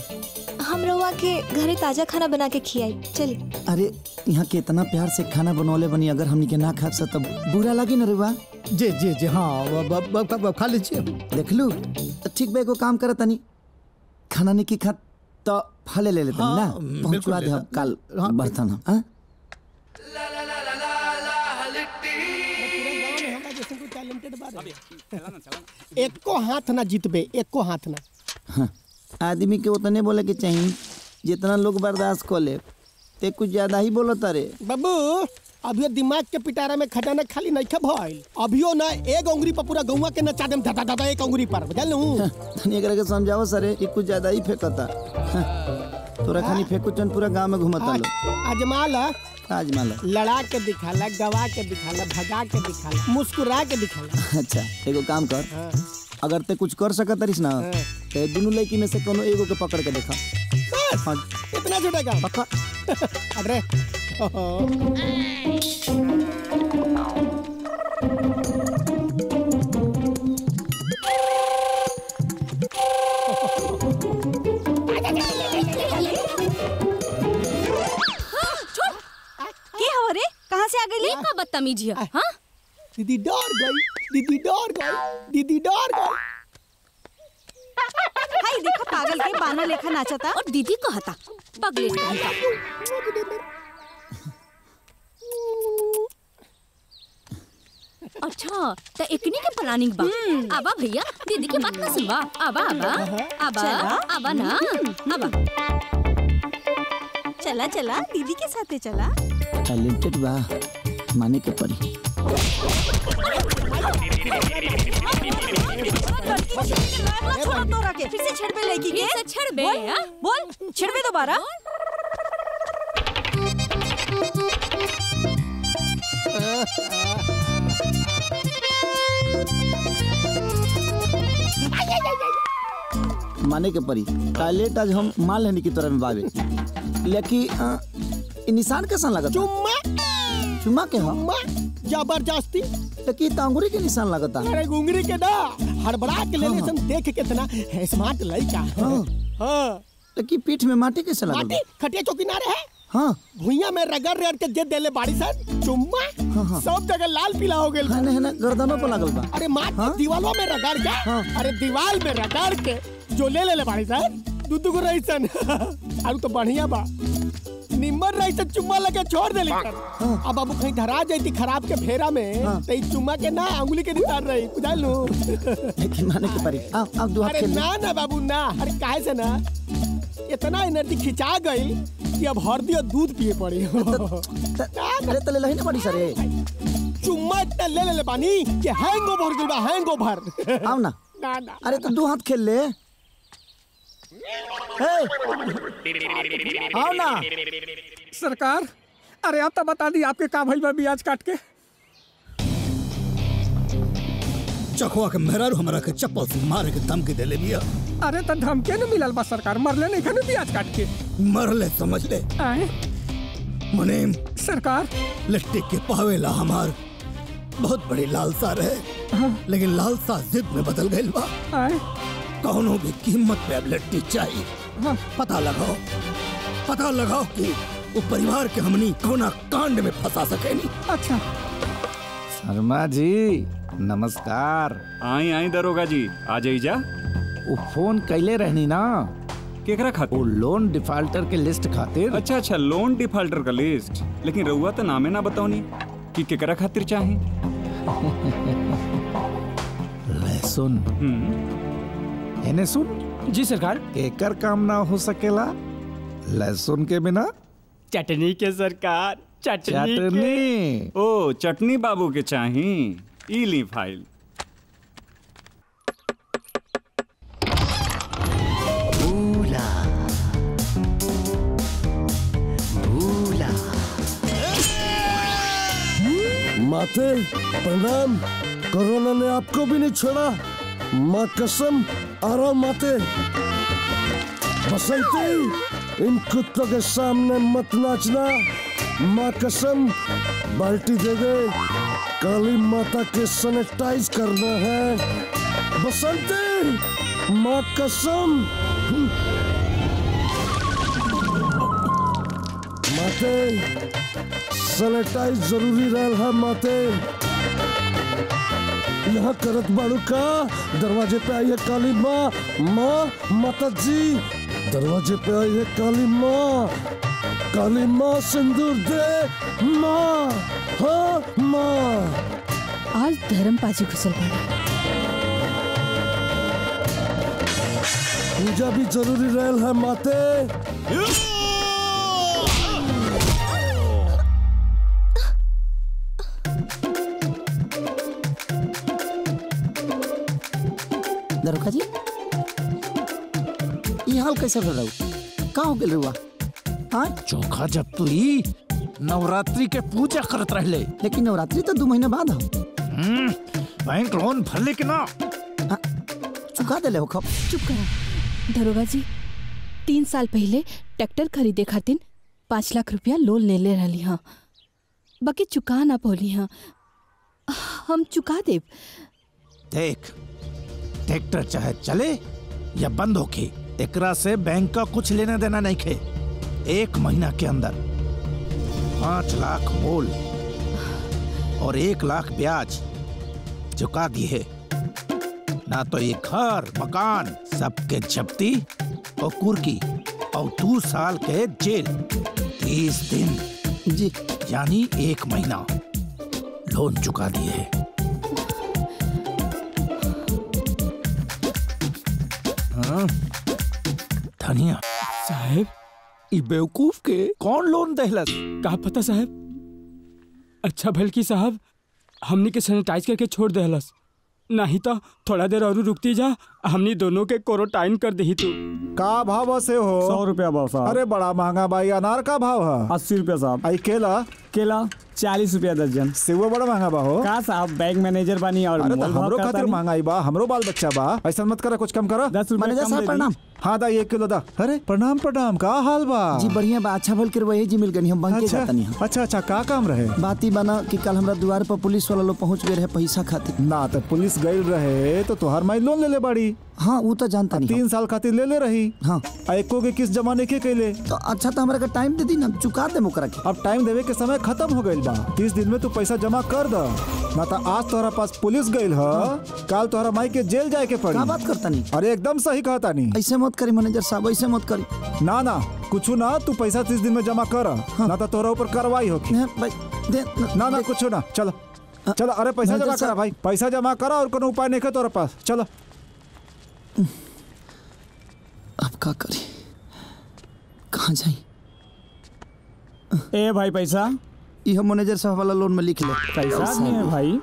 हम रउआ के घरे ताज़ा खाना बना के खियाई चलिए। अरे यहाँ के इतना प्यार से खाना बनौले बनी अगर हमनी के ना खाब तब बुरा लगे ना रुआ जी जी जी हाँ खा लीजिए। देख लू तो ठीक बा एगो काम करत तनी। खाना नहीं की खा तो फले ले लेते हाँ, ना? पहुंचवा दे कल बर्तन हम एको हाथ ना जीतबे एको हाथ ना। हाँ, आदमी के उतने बोले के चाहिए जितना लोग बर्दाश्त कर ले ते कुछ ज़्यादा ही बोलो तारे बाबू अभियो दिमाग के पिटारा में खजाना खाली नहीं भइल। अभियो ना एक अंगुरी पर पूरा गौवा के नचा देम दादा दादा एक अंगुरी पर बुझल हूँ तनी एकरा के समझाओ सरे कि कुछ ज़्यादा ही फेंकता। हाँ, तोरा खानी फेंकू चन पूरा गाँव में घुमता लो आजमा ला आजमाला लड़ा के दिखाला गवा के दिखाला भगा के दिखाला मुस्कुरा के दिखाला। अच्छा एगो काम कर। हाँ। अगर ते कुछ कर सकत तरिस ना ते दोनों लड़की में से कोनो एगो के पकड़ के देखा। हाँ, इतना काम। पक्का। <laughs> अरे कहाँ से आ गई? का बदतमीजी है हाँ? दीदी डर गई। दीदी डर गई। दीदी डर गई। हाय देखो पागल के बाना लेखा नाचता। और दीदी कहता पगले अच्छा तो एकनी के प्लानिंग बा। आबा भैया दीदी की बात ना सुनवा। आबा आबा। आबा। आबा ना। आबा। चला चला। दीदी के साथे चला। टैलेंटेड बा माने के पड़ी फिर से छेड़बे फिर से छेड़बे, बोल, छेड़बे दोबारा माने के पड़ी टैलेंट आज हम मान लेने की तरह में बावे लेकिन निशान कैसा लगा चुम्मा। चुम्मा के हम ज़बरदस्ती। लेकिन तांगुरी के निशान लगता अरे गुंगरी के ना। हड़बड़ा के लेने से देख के कितना स्मार्ट लड़का हाँ। हाँ। लेकिन पीठ में माटी कैसे लगा माटी खटिया चौकी ना रहे? हाँ। भुइया में रगड़ रगड़ के जे देले बाड़ी सर। चुम्मा। सब जगह लाल पीला हो गेल है है ना गर्दनों पर लगल बा अरे मार दीवालों में रगड़ के अरे दीवाल में रगड़ के जो ले ले ले बाड़ी सर। दू दू रही सन। <laughs> आलू तो बढ़िया बा। निम्मन रही से चुम्मा लगे छोड़ देली सर अब बाबू कहीं धरा जाती खराब के फेरा में तो ई चुम्मा के ना अंगुली के निशान रही बुझल नु लेकिन माने के पड़ी अब अब दो अरे ना ना बाबू ना। अरे काहे से ना? इतना एनर्जी खिंचा गई कि अब हरदी और दूध पिए पड़ी। अरे तले लही ना पड़ी सरे चुम्मा इतना ले ले ले पानी कि हैंगओवर गइल बा हैंगओवर आओ ना। ना ना। अरे तो दो हाथ खेल ले। हे आओ ना। सरकार अरे आप तो बता दी आपके का भइल बा ब्याज काट के। चखवा के मेहरारू हमरा के चप्पल से मारे के धमकी देले बिया अरे तो धमके न मिलल बा सरकार मरले नहीं खनु ब्याज काट के। मरले समझ ले। आए। मुनीम सरकार। लिट्टी के पावेला हमार। बहुत बड़ी लालसा रहे। लेकिन लालसा जिद में बदल गई बा। आए। कौनो भी कीमत पे अब लिट्टी चाहिए पता लगाओ। पता लगाओ कि वो परिवार के हमनी कौना कांड में फंसा सकेनी। अच्छा। शर्मा जी नमस्कार। आई आई दरोगा जी आ जाइजा वो फ़ोन कैले रहनी ना? केकरा खातिर? वो लोन डिफाल्टर के लिस्ट खातिर। अच्छा अच्छा लोन डिफाल्टर का लिस्ट लेकिन रउआ तो नामे ना बताओनी कि केकरा खातिर चाही। <laughs> ले सुन। इन्हें सुन। जी सरकार। एकर काम ना हो सकेला लहसुन के बिना। चटनी के सरकार चटनी चटनी। के। ओ चटनी बाबू के चाही ईली फ़ाइल। माते प्रणाम। कोरोना ने आपको भी नहीं छोड़ा। माँ कसम आ रहा माते बसंती, इन कुत्तों के सामने मत नाचना। माँ कसम, बाल्टी दे दे। काली माता के सैनिटाइज करना है। बसंती, माँ कसम। माते, सैनिटाइज ज़रूरी रहल है, माते। यहाँ करत बाड़ू का दरवाजे पे आई है काली माँ। माँ माता जी दरवाजे पे आई है काली माँ। काली माँ सिंदूर दे माँ। हाँ माँ। आज धर्म पाजी घुसल पड़ा। पूजा भी ज़रूरी रहल है माते। दरोगा जी? हाल कैसे भर रहा का हो गेल रुआ हाँ? चोखा जब तू ही नवरात्रि के पूजा करत रहले। लेकिन नवरात्रि तो दो महीने बाद हो। बैंक लोन भरले कि ना? चुका देले हो खप। चुप करो। दरोगा जी तीन साल पहले ट्रैक्टर खरीदे खातिर पाँच लाख रुपया लोन ले ले रही हाँ। बाकी चुका ना बोली हाँ। हम चुका देब। देख ट्रैक्टर चाहे चले या बंद होके एकरा से बैंक का कुछ लेना देना नहीं खे। एक महीना के अंदर। पाँच लाख मोल और एक लाख ब्याज चुका दिए ना तो ये घर मकान सबके जब्ती और कुर्की और दो साल के जेल। तीस दिन जी। यानी एक महीना लोन चुका दिए है। हाँ। धनिया। साहब? इ बेवकूफ़ के कौन लोन दहलस का पता साहब? अच्छा भलकी साहब हमने के सैनिटाइज करके छोड़ दहलस नहीं तो थोड़ा देर और रुकती जा हमनी दोनों के क्वारंटाइन कर दही तू। का भाव से हो? सौ रुपया भाव साहब। अरे बड़ा महँगा भाई अनार का भाव है। अस्सी रुपया साहब। आई केला? केला चालीस रुपया दर्जन। सेवा बड़ा महँगा बा हो। का साहब? बैंक मैनेजर बनी और अरे तो हमरो खातिर महँगाई बा हमरो बाल बच्चा बा। ऐसा मत करा कुछ कम करा। दस रुपया मैनेजर साहब प्रणाम। हाँ दा एक किलो दा। अरे प्रणाम प्रणाम का हाल बा? जी बढ़िया बा अच्छा भल कर वही जी मिल गनी हम बैंक अच्छा जाता नहीं अच्छा अच्छा का काम रहे? बात ही बना कि कल हमारा द्वार पर पुलिस वाला लोग पहुँच गए रहे पैसा खातिर। ना तो पुलिस गई रहे तो तुहार माई लोन ले ले बाड़ी। हाँ वो तो जानता नहीं। तीन साल खातिर ले ले रही। हाँ। एको के किस जमाने के कैले तो अच्छा तो हमरा का टाइम दे दी ना चुका दे मुकरा के। अब टाइम देवे के समय खत्म हो गइल बा। तीस दिन में तू पैसा जमा कर द। ना तो आज तोहरा पास पुलिस गइल ह। काल तोहरा माई के जेल जाए के पड़ी। का बात करता नहीं अरे एकदम सही कहता नहीं ऐसे मत करी मैनेजर साहब ऐसे मत करी। ना ना कुछ ना तू पैसा तीस दिन में जमा कर। ना तो तोहरा ऊपर कार्रवाई होगी ना ना कुछ ना चलो। चलो अरे पैसा जमा करा भाई। पैसा जमा करा और कोनो उपाय नहीं है तोहरा पास। चलो। अब का करी? कहाँ जाई ए भाई पैसा। यह मैनेजर साहब वाला लोन में लिख ले। पैसा नहीं है भाई।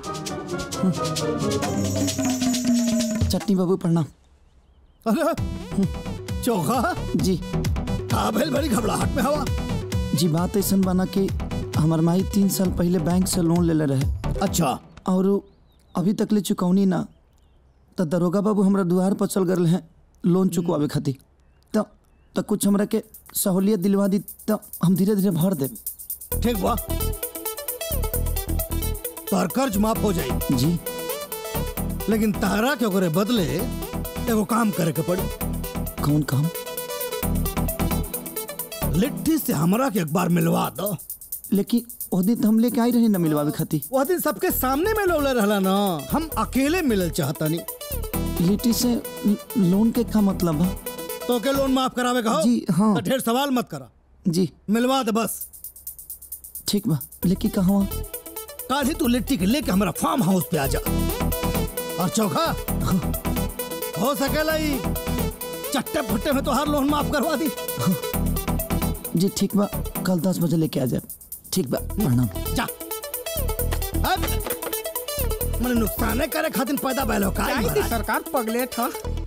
चटनी बाबू प्रणाम अरे चोखा? जी। का भेल बड़ी घबराहट में हवा। जी बात ऐसा बना कि हमार माई तीन साल पहले बैंक से लोन ले ले रहे। अच्छा। और अभी तक ले चुकौनी ना। तो दरोगा बाबू हमरा दुआर पर चल गए हैं लोन चुकवावे खातिर। तो तो कुछ हमरा के सहूलियत दिलवा दी तो हम धीरे धीरे भर दे ठीक बा। तोहर कर्ज माफ़ हो जाई। जी। लेकिन तारा के ओकरे बदले एगो काम करे के पड़ी। कौन काम? लिट्टी से हमरा के एक बार मिलवा दो। लेकिन वो दिन तो हम लेके आई रही ना मिलवावे खातिर वह दिन सबके सामने में लोले रहला ना। हम अकेले मिलल चाहता नहीं। लिट्टी से लोन के का मतलब है? तो के लोन माफ़ करावे का जी हाँ। तो ढेर सवाल मत करा। जी। मिलवा दे बस। ठीक बा। लेकिन कहाँ कल ही तू लिट्टी के लेके हमारा फार्म हाउस पे आ जा। और चौखा? हो। सकेला ही। चट्टे फट्टे में तो हर लोन माफ़ करवा दी। जी ठीक बा। कल दस बजे लेके आ जाए ठीक बा प्रणाम जा। अब मने नुकसान करे खातिर पैदा बैलो का सरकार पगले था सरकार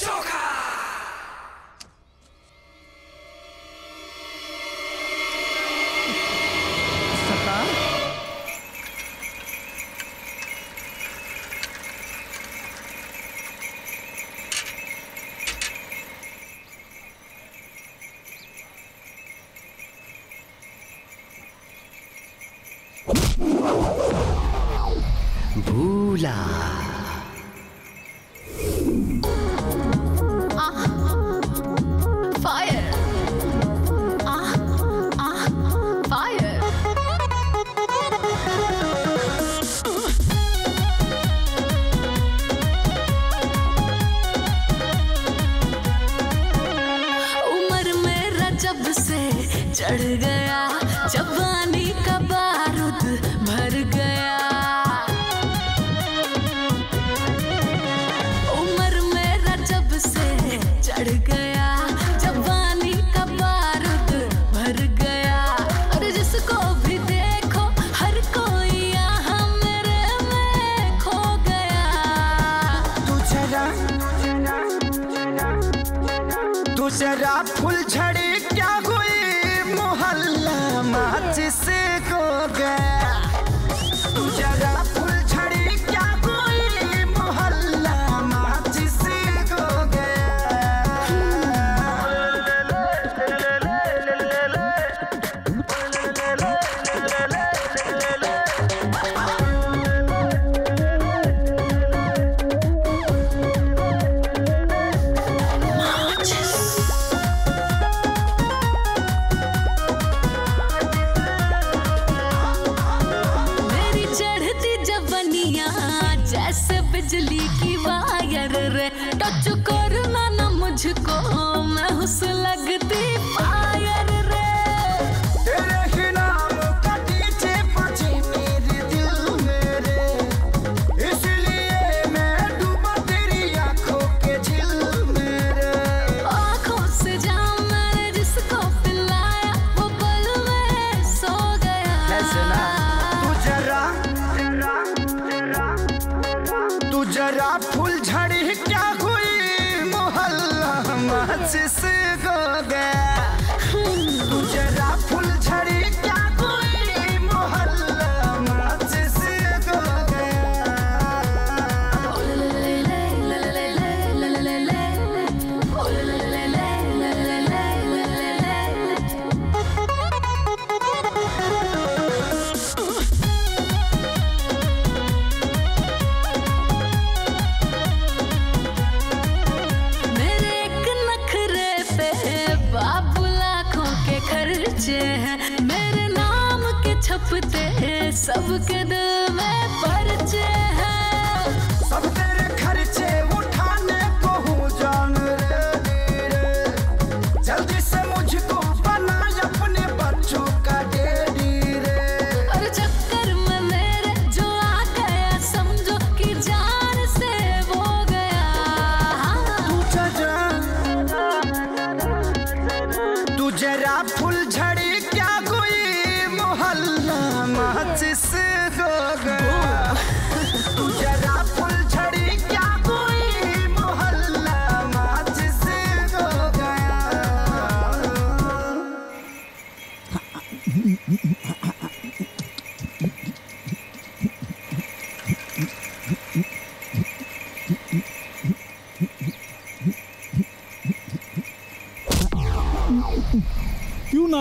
पगलेट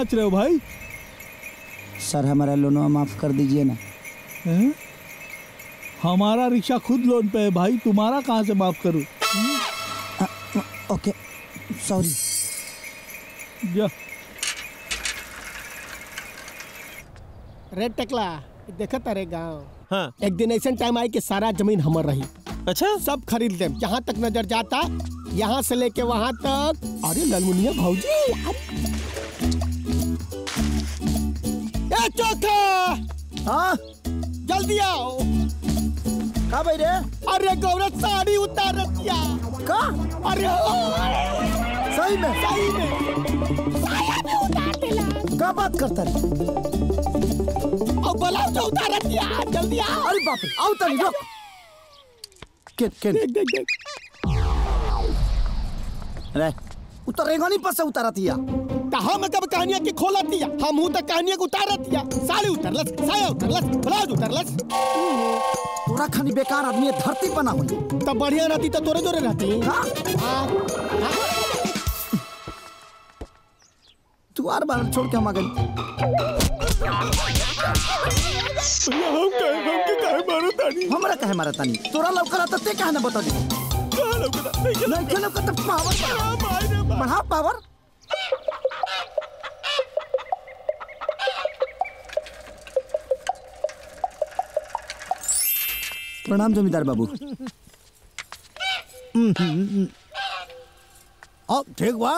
नाच रहे हो भाई? सर हमारा लोनवा माफ़ कर दीजिए ना। हैं? हमारा रिक्शा खुद लोन पे है भाई तुम्हारा कहाँ से माफ़ करूँ? Okay sorry. जा। रेड टकला देखा तारे गाँव। हाँ। एक दिन ऐसा टाइम आई कि सारा ज़मीन हमर रही। अच्छा। सब खरीद ले। जहाँ तक नज़र जाता यहाँ से लेके वहाँ तक। अरे ललमुनिया भाऊजी ए चौथा हाँ? जल्दी आओ। का भाई रे? अरे गौरव साड़ी उतार रतिया का अरे सही में। सही में। साया में उतार दिला। का बात करता रे? और ब्लाउज उतार रतिया जल्दी आओ। अरे बाप रे आओ तनी रुक। के के देख देख देख। रे उतरेगा नहीं पास से उतारा थिया कहा मैं कब कहानियाँ की खोला दिया हम हूँ तक कहानियाँ को उतार दिया साड़ी उतरलस साया उतरलस ब्लाउज उतरलस तोरा खानी बेकार आदमी है, धरती बना हुई तब बढ़िया रहती तो तोरे तोरे रहती। हाँ? तू आर बार छोड़ के हम आ गई। हम कहे हम के काहे मारो तानी। हमरा काहे मारा तानी। तोरा लौकला त ते काहे ना बता दी। लौकला? का तो पावर बढ़ा पावर प्रणाम जमींदार बाबू। अब <laughs> ठीक बा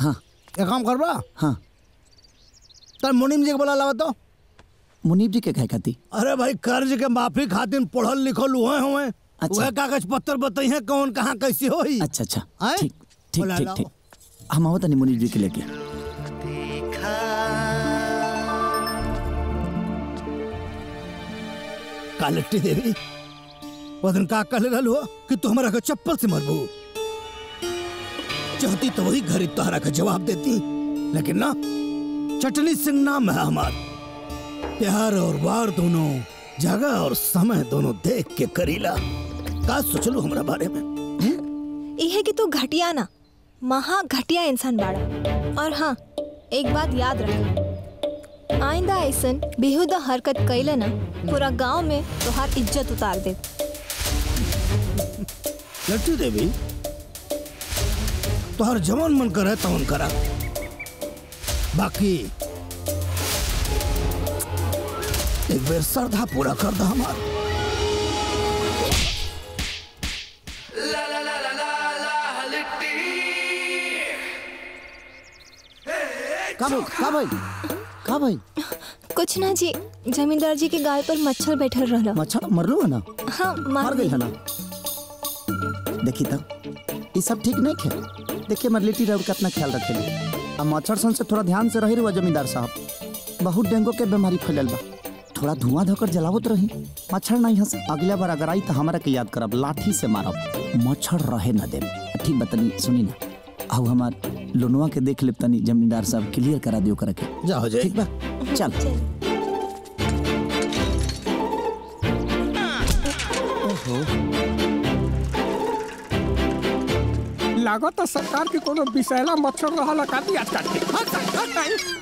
हाँ। एक काम करबा? हाँ। तर मुनीम जी के बोला लावा तो। मुनीब जी के कहे खाती अरे भाई कर्ज के माफ़ी खातिर पढ़ल लिखल हुए हुए। अच्छा। वह कागज़ पत्र बताई है कौन कहाँ कैसी होई। अच्छा अच्छा। ठीक ठीक ठीक ठीक। हम आवत नहीं मुनीब जी के लेके। कालट्टी देवी वो दिन का कह रहल कि तू हमारा का चप्पल से मरबू चाहती तो वही घरी तोहरा का जवाब देती लेकिन ना चटनी सिंह नाम है हमार। प्यार और वार दोनों जगह और समय दोनों देख के करीला। का सोचलू हमरा बारे में। यह कि तू घटिया ना महा घटिया इंसान बाड़ा। और हाँ एक बात याद रख आइंदा ऐसन बेहुदा हरकत कैले ना, पूरा गाँव में तोहार इज़्ज़त उतार दे लट्टू देवी, तोहर जवन मन करे तवन करा। बाकी, एक बेर श्रद्धा पूरा कर दा हमार। का भाई का भाई का भाई कुछ ना जी जमींदार जी के गाल पर मच्छर बैठल रहला। मच्छर मरलो है ना? हाँ मार गई है ना? देखी तो ये सब ठीक नहीं खे देखिए हमारे लिट्टी रब कितना ख्याल रखेली अब मच्छर सन से थोड़ा ध्यान से रही रुआ जमींदार साहब। बहुत डेंगू के बीमारी फैलल बा। थोड़ा धुआँ धोकर जलावत रही। मच्छर नहीं हंस। अगला बार अगर आई तो हमारा के याद करब लाठी से मारब। मच्छर रहे ना दे ठीक बतनी सुनी ना। अब हमार लोनवा के देख ले तनी जमींदार साहब क्लियर करा दियो कर के जा हो जाए। ठीक बा? चल। ओहो। लागत तो सरकार की कोनो विषैला मच्छर रहला काटी आज काट। के हट, हट, हट, हट।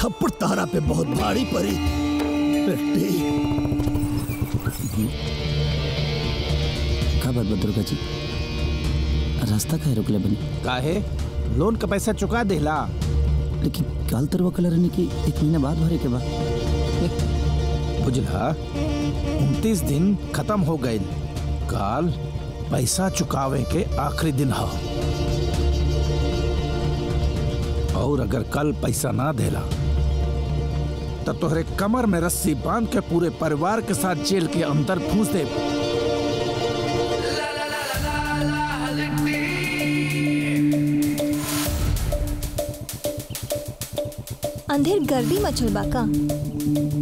थप्पड़ तारा पे बहुत भारी पड़ी। बेटी बात बा दुर्गा जी। रास्ता काहे रोकले बनी। काहे? लोन का पैसा चुका देला लेकिन काल तरवा कलर ने कि एक महीना बाद भरे के बा बुझला उनतीस दिन खत्म हो गए। काल पैसा चुकावे के आखिरी दिन हा। और अगर कल पैसा ना देला तो तोहरे कमर में रस्सी बाँध के पूरे परिवार के साथ जेल के अंदर फूस दे। अंधेर गर्दी मचल बा का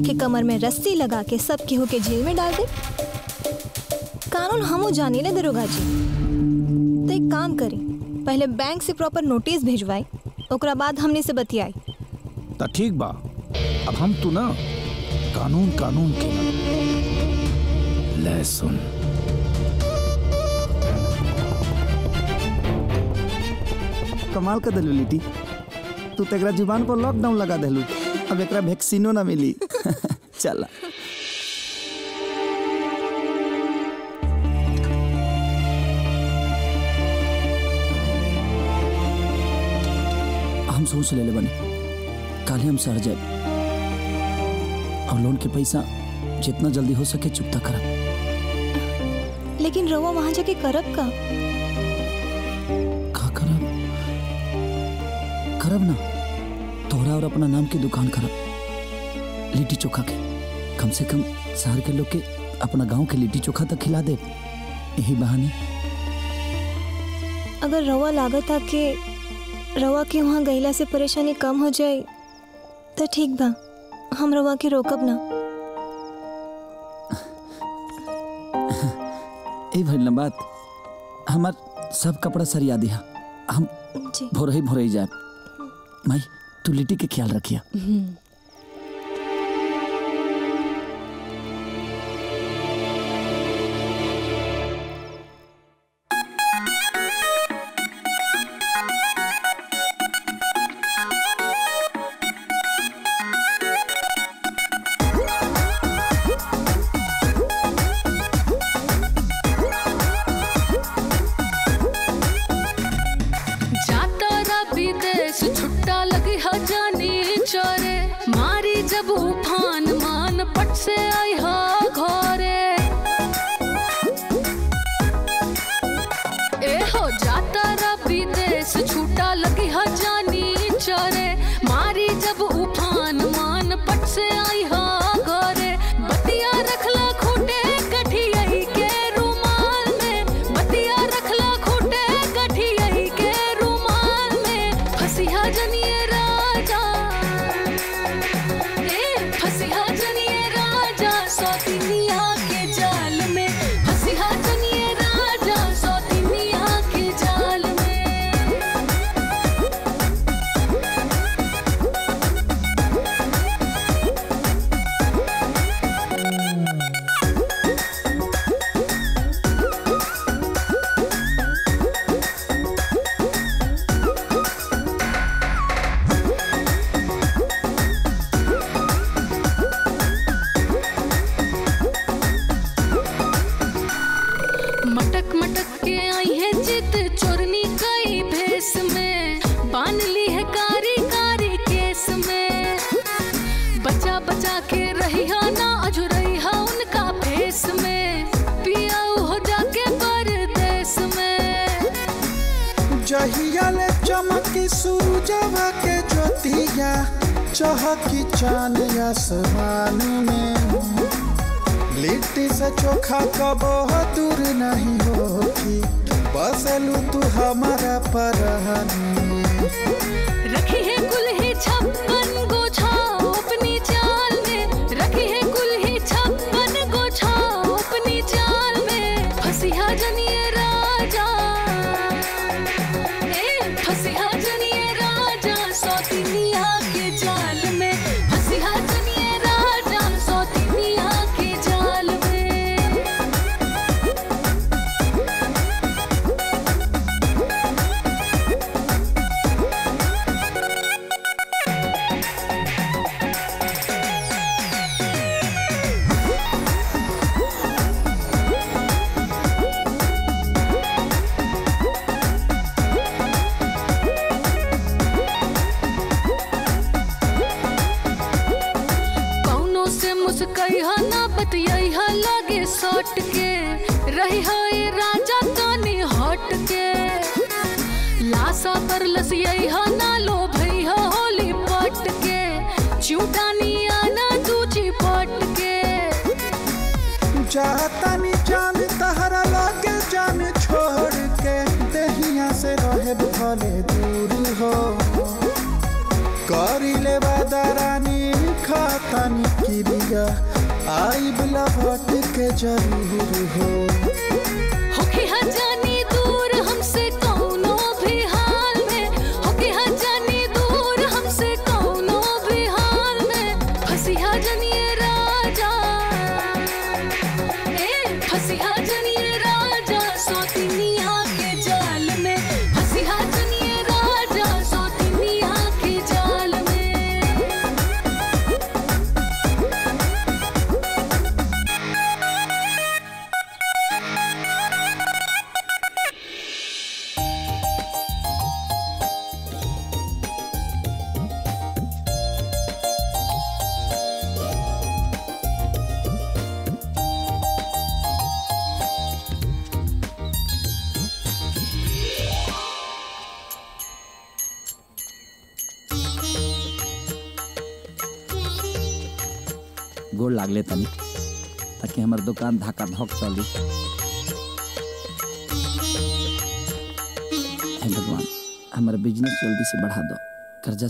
कि कमर में रस्सी लगा के सब केहू के जेल में डाल दे। कानून हमू जानी ले दरोगा जी। तो एक काम करी पहले बैंक से प्रॉपर नोटिस भेजवाई ओकरा बाद हमने से बतियाई। तो ठीक बा अब हम तू ना कानून कानून के ले सुन। कमाल कर दिलू लिट्टी तू तो ज़ुबान पर लॉकडाउन लगा दिलू। अब एकरा वैक्सीनो ना मिली। <laughs> चल। हम सोच ले ले बने। काले हम सर जाए और लोन के पैसा जितना जल्दी हो सके चुकता करब। लेकिन रवा वहाँ जाके करब का? का करब? करब ना। और अपना नाम की दुकान करब लिट्टी चोखा के। कम से कम शहर के लोग के अपना गाँव के लिट्टी चोखा तक खिला दे। यही बहाने। अगर रवा लागत आ के रवा के वहाँ गईला से परेशानी कम हो जाए तो ठीक बा। हम रवा के रोकब ना। ए भइल बात। हमार सब कपड़ा सरिया दिया हम भोर ही भोर ही जाए माई तू लिटी के ख्याल रखिया। मान पट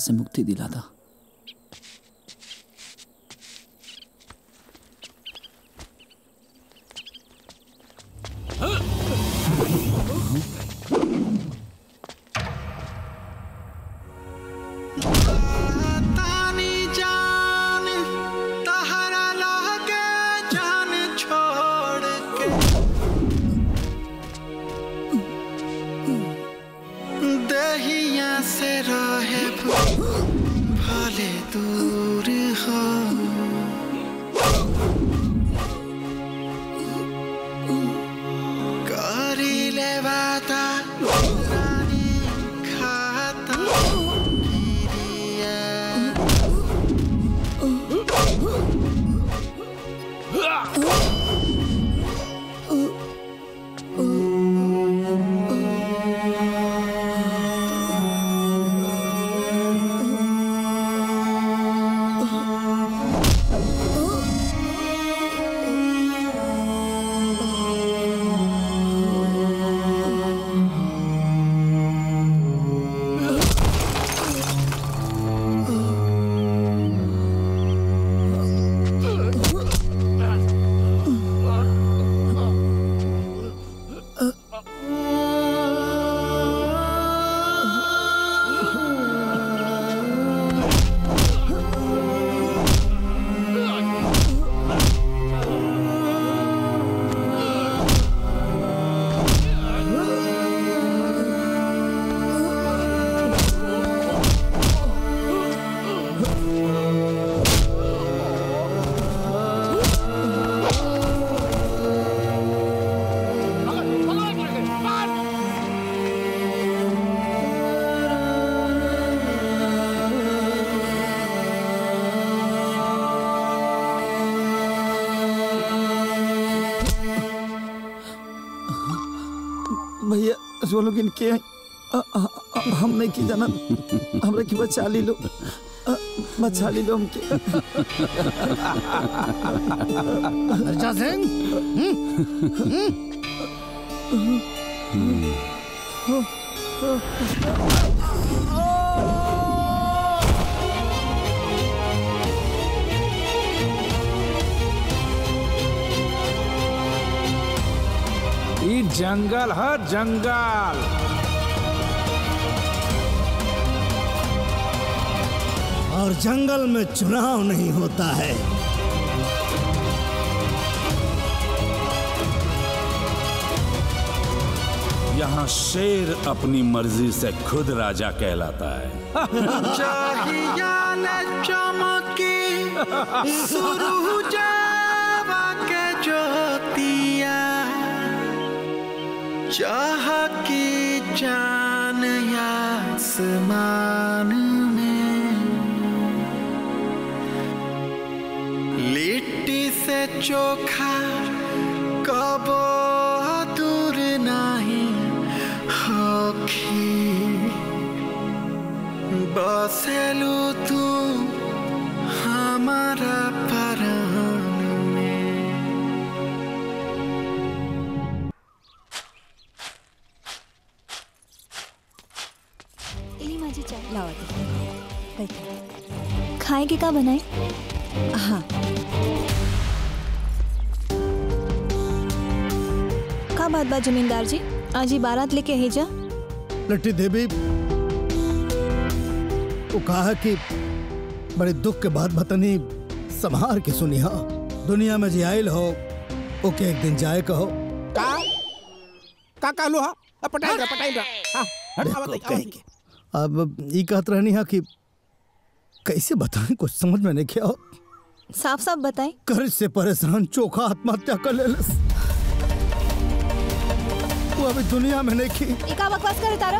से मुक्ति दिला बचा ली लो बचा ली लो हमके हर्षा सिंह ई जंगल है जंगल। और जंगल में चुनाव नहीं होता है। यहाँ शेर अपनी मर्ज़ी से खुद राजा कहलाता है। चाहिया चमकी सुरुजावा के ज्योतिया चाह की जान आसमान से चोखा बा जमींदार जी आज ही बारात लेके है जा। लट्टी देवी वो कहा कि बड़े दुख के बाद बतनी संभार के सुनी हा। दुनिया में जे आयल हो ओके एक दिन जाए कहो। का? का कहलो हा? पटाई रहा पटाई रहा हाँ हट आवत कहीं के। अब ये कहत रहनी हा कि कैसे बताएँ कुछ समझ में नहीं क्या। हो साफ़ साफ़ बताए। कर्ज से परेशान चोखा आत्महत्या कर लेलस। वो अभी दुनिया में नहीं की का बकवास करे तारा।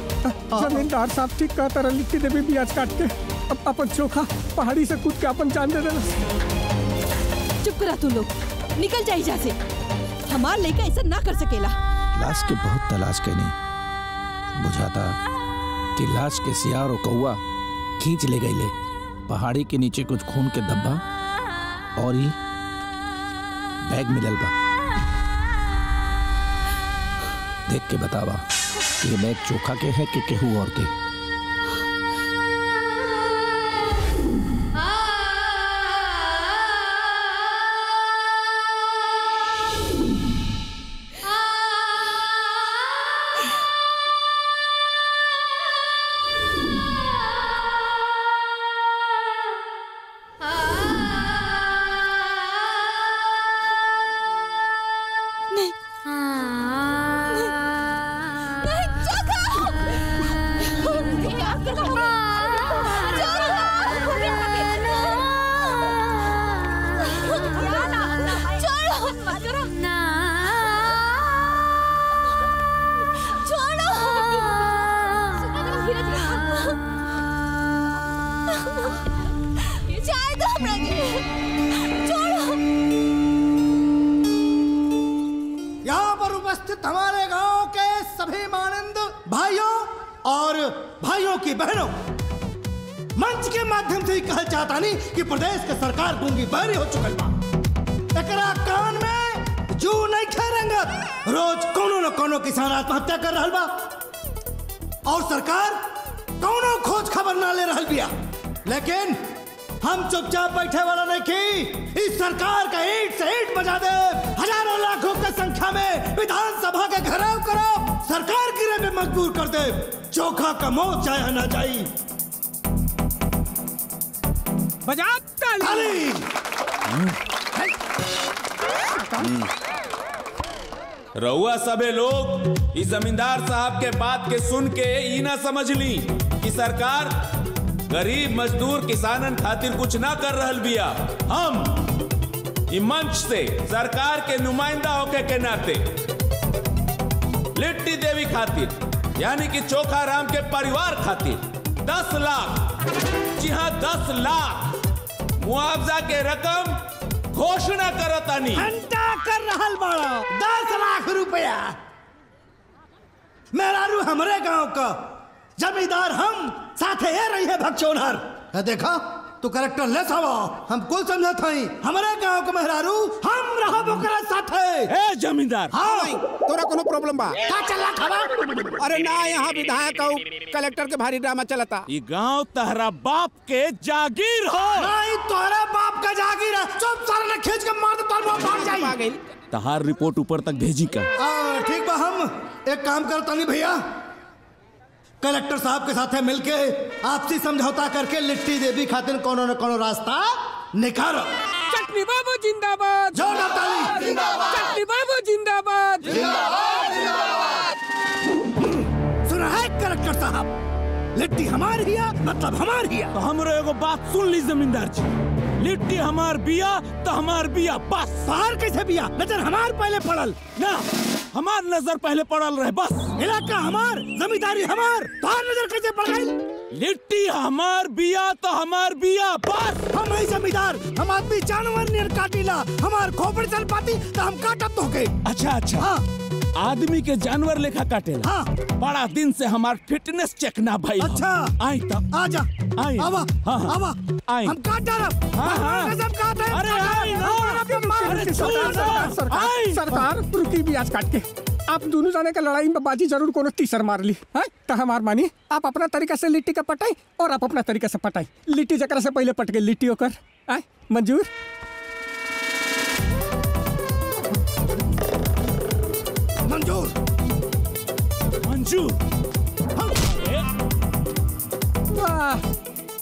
जमींदार साहब ठीक कहता रहा लिट्टी देवी ब्याज काट के अब अपन चोखा पहाड़ी से कूद के अपन जान दे देना। चुप करा तू लोग निकल जा यहाँ से। हमार लड़का ऐसा ना कर सकेला। लाश के बहुत तलाश कैनी। बुझाता कि लाश के सियार और कौआ खींच ले गई ले पहाड़ी के नीचे कुछ खून के धब्बा और ही बैग मिलल बा। देख के बतावा कि मैं चोखा के है कि केहू और के? के बात के सुन के ना समझ ली कि सरकार गरीब, मजदूर, किसानन खातिर कुछ ना कर रहल बिया। हम मंच से सरकार के नुमाइंदा होके के नाते लिट्टी देवी खातिर, यानी कि चोखा राम के परिवार खातिर दस लाख, जी हाँ दस लाख मुआवजा के रकम घोषणा करतानी। घंटा कर बड़ा, दस लाख रुपया। हमरे गाँव का जमींदार हम साथे ये रही है भगचोनहर है देखा? तू करेक्टर ले सावा। हम कुल समझत हई। हमरे गाँव के मेहरारू हम रहा ओकरा साथे ए जमींदार। हाँ। तोरा कोनो प्रॉब्लम बा? का चला खबा अरे ना यहाँ विधायक और कलेक्टर के भारी ड्रामा चलता। ये गाँव तहरा बाप के जागीर हो। नहीं तोरे बाप का जागीर है। चुप सारे ने खींच के मार दे तोर मुँह भाग जाई। तहार रिपोर्ट ऊपर तक भेजी का? आ, ठीक बा हम। एक काम करता नहीं भैया कलेक्टर साहब के साथ मिलके आपसी समझौता करके लिट्टी देवी खातिर कोनो न कोनो रास्ता निकालो। चटनी बाबू जिंदाबाद। जोरदार ताली। जिंदाबाद चटनी बाबू जिंदाबाद। सुना लिट्टी हमार हिया मतलब हमार हिया। तो हमरो एगो बात सुन ली जमींदार जी। लिट्टी हमार बिया तो हमार बिया बस। बाहर कैसे बिया? नज़र हमार पहले पड़ल। ना हमार नज़र पहले पड़ल रहे बस। इलाका हमार जमींदारी हमार। तोहर नज़र कैसे पड़ गई लिट्टी हमार बिया तो हमार बिया बस। हम ही जमींदार हम आदमी जानवर नियर काटिला हमार खोपड़ी चल पाती तो हम काटब तो के अच्छा अच्छा। हाँ। आदमी के जानवर लेखा काटेला। हाँ। बड़ा दिन से हमार फिटनेस चेक ना भाई अच्छा। आई तब। आजा। आई आवा। हाँ, हाँ। आवा। आई हम काट डालब हाँ, हाँ। कसम काट है अरे आई सरकार सरकार रुकी ब्याज काट के। आप दोनों जाने का लड़ाई में बाजी ज़रूर कोनो तीसर मार ली। है तो हमार मानी। आप अपना तरीका से लिट्टी का पटाई और आप अपना तरीका से पटाई। लिट्टी जकरा से पहले पट गई लिट्टी होकर आय मंजूर? मंजूर मंजूर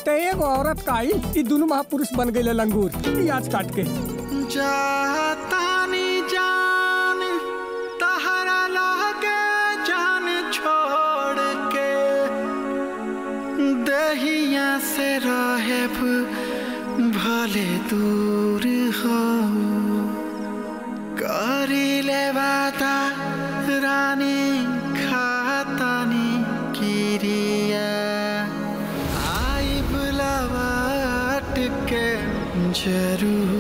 ते एगो औरत का आई ई दोनों महापुरुष बन गए लंगूर प्याज काट के। जातानी जान तहरा लागे जान छोड़ के। दहिया से रहे भले दूर हो। करी ले वादा रानी आई बुलावा ज़रूर।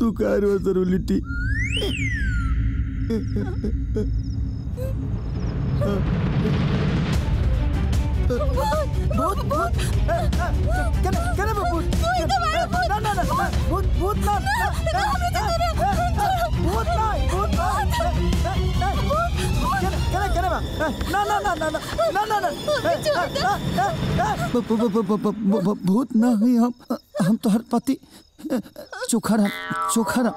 तू काय रो जरू लिट्टी भूत भूत कने कने भूत ना ना ना भूत भूत ना भूत ना भूत ना ना ना ना ना ना ना ब- भूत न हुई हम हम तो हर पति चोखर हम चोखर हम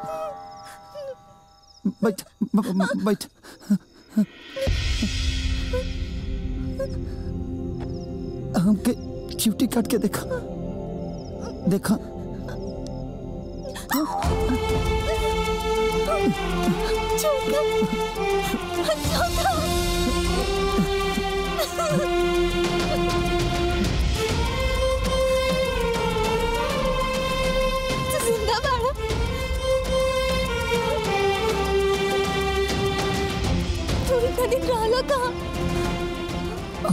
बैठ बैठ हमके काट के देखा देखा ज़िंदा बाड़ा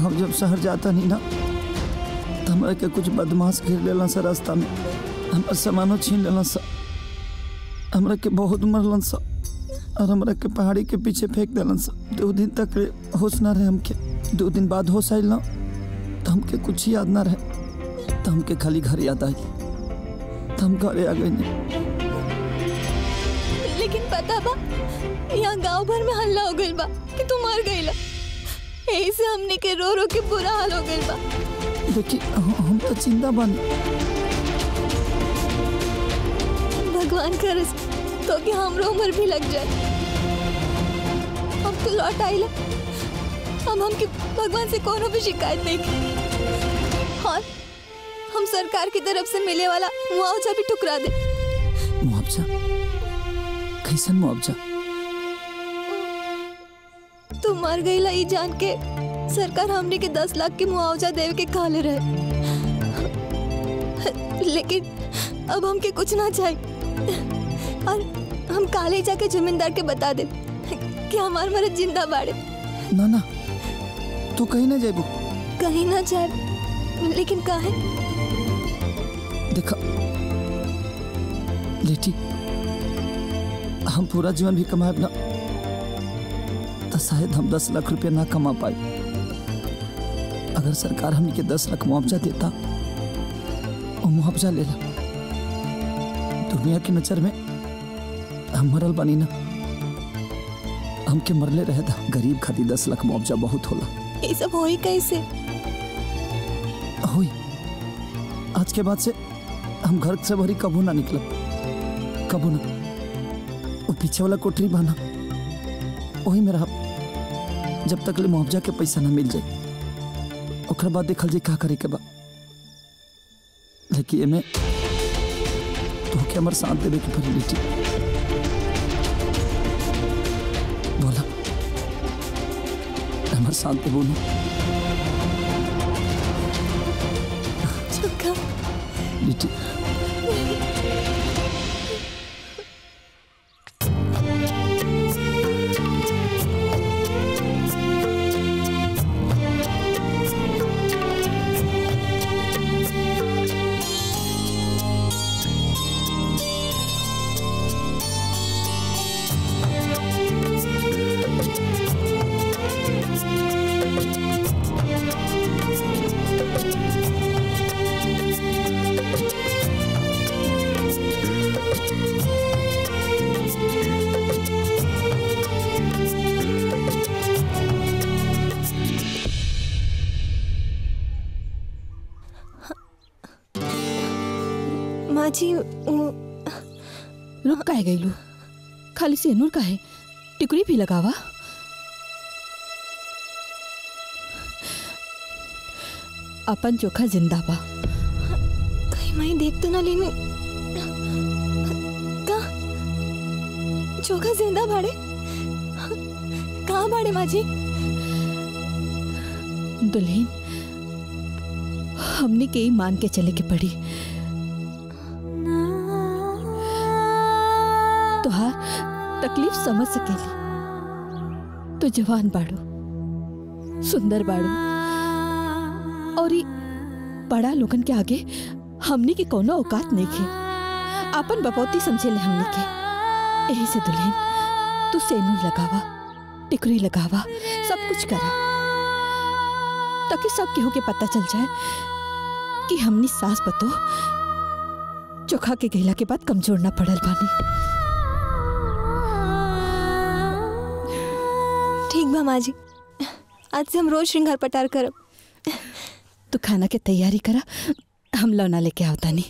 हम जब शहर जाता नहीं ना तो हमरा के कुछ बदमाश घेर लेला सा रास्ता में। हमारा सामानो छीन लेला सा हमरा के बहुत मरलन सा और हमरा के पहाड़ी के पीछे फेंक देलन सा दो दिन तक होश ना रहे हमके दो दिन बाद होश आइल ना। तो हमके कुछ याद ना रहे। तो हमके खाली घर याद आई। तो हम घरे आ गए लेकिन पता बा यहाँ गाँव भर में हल्ला हो गइल बा कि तू मर गइला। यही से हमने के रो रो के बुरा हाल हो गइल बा। देखिए हम तो ज़िंदा बन। भगवान करे तो कि हमरो उम्र भी लग जाए। हम तो लौट आइला। हम हमके भगवान से कोनो भी शिकायत नहीं की और हम सरकार की तरफ़ से मिले वाला मुआवजा भी ठुकरा दे। मुआवजा? कैसन मुआवजा? तू मर गईला ई जान के सरकार हमने के दस लाख के मुआवजा देवे के काले रहे। लेकिन अब हमके कुछ ना चाहिए। और हम काले जाके जमींदार के बता दे कि हमार मरद ज़िंदा बाड़े। ना ना। तू कहीं ना जाबू कहीं ना जाए। लेकिन काहे देखा। लेटी हम पूरा जीवन भी कमाए ना तो शायद हम दस लाख रुपया ना कमा पाए। अगर सरकार हमने के दस लाख मुआवजा देता और मुआवजा लेला दुनिया की नज़र में हम मरल बनी ना। हमके मरले रहे था गरीब खातिर दस लाख मुआवजा बहुत होला। ये सब होई कैसे? हुई। आज के बाद से हम घर से भरी कबू ना निकलब कबू ना। वो पीछे वाला कोठरी बना। वही में रहा जब तक ले मुआवजा के पैसा ना मिल जाए। ओकर बाद देखल जाए का करे के बा। लेकिन तो के हमर साथ देवे के पड़ी बेटी साथ देबो ना गईलू खाली सेनूर काहे टिकड़ी भी लगावा अपन चोखा ज़िंदा बा। कहीं मैं देख तो ना लेने का चोखा ज़िंदा भाड़े? कहाँ भाड़े माँ जी दुल्हन हमने के ही मान के चले के पड़ी। समझ सकेली। तो जवान बाड़ू, सुंदर बाड़ू, और ई बड़ा लोगन के आगे हमनी के कोनो औकात नहीं खे आपन बपौती समझे ले हमनी के। यही से दुल्हन, तू सेनूर लगावा, टिकरी लगावा, सब कुछ करा। ताकि सब केहू के पता चल जाए कि हमनी सास बतो, चोखा के गैला के बाद कमज़ोर ना पड़ल बानी। ठीक माँ जी आज से हम रोज श्रृंगार पटार करब तू खाना के तैयारी करा हम लौना लेके आवता नहीं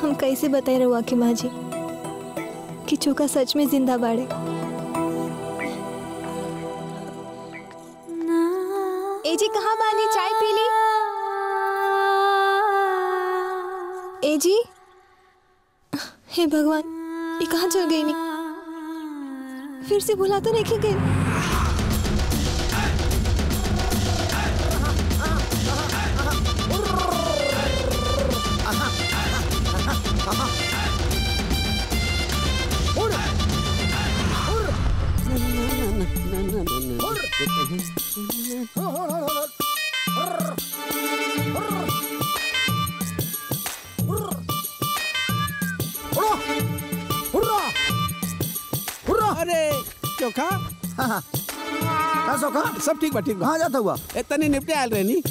हम कैसे बताए रहुआ की माँ जी कि चोखा सच में ज़िंदा बाड़े? जी कहाँ माली चाय पी ली? ए जी? हे भगवान, ये कहाँ चल गई नहीं फिर से बुला तो नहीं गई? अरे चोखा। का सोखा सब ठीक बा ठीक बा। कहाँ जाता हुआ। इतने निपटे आयल रहनी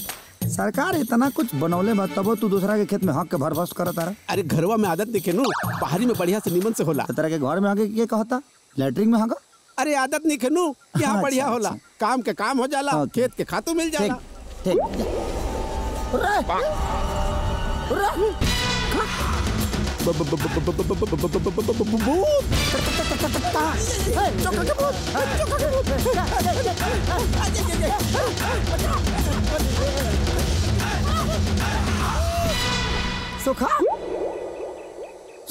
सरकार इतना कुछ बनौले बा तबो तू दूसरा के खेत में हक के भर रहा। अरे घरवा में आदत देखे नु बाहरी में बढ़िया से निमन से होला। तरह के घर में आके के कहता? लैट्रिन में हगा अरे आदत नहीं खेनू यहाँ अच्छा, बढ़िया होला काम के काम हो जाला खेत के खातू मिल जाला ठीक सुखा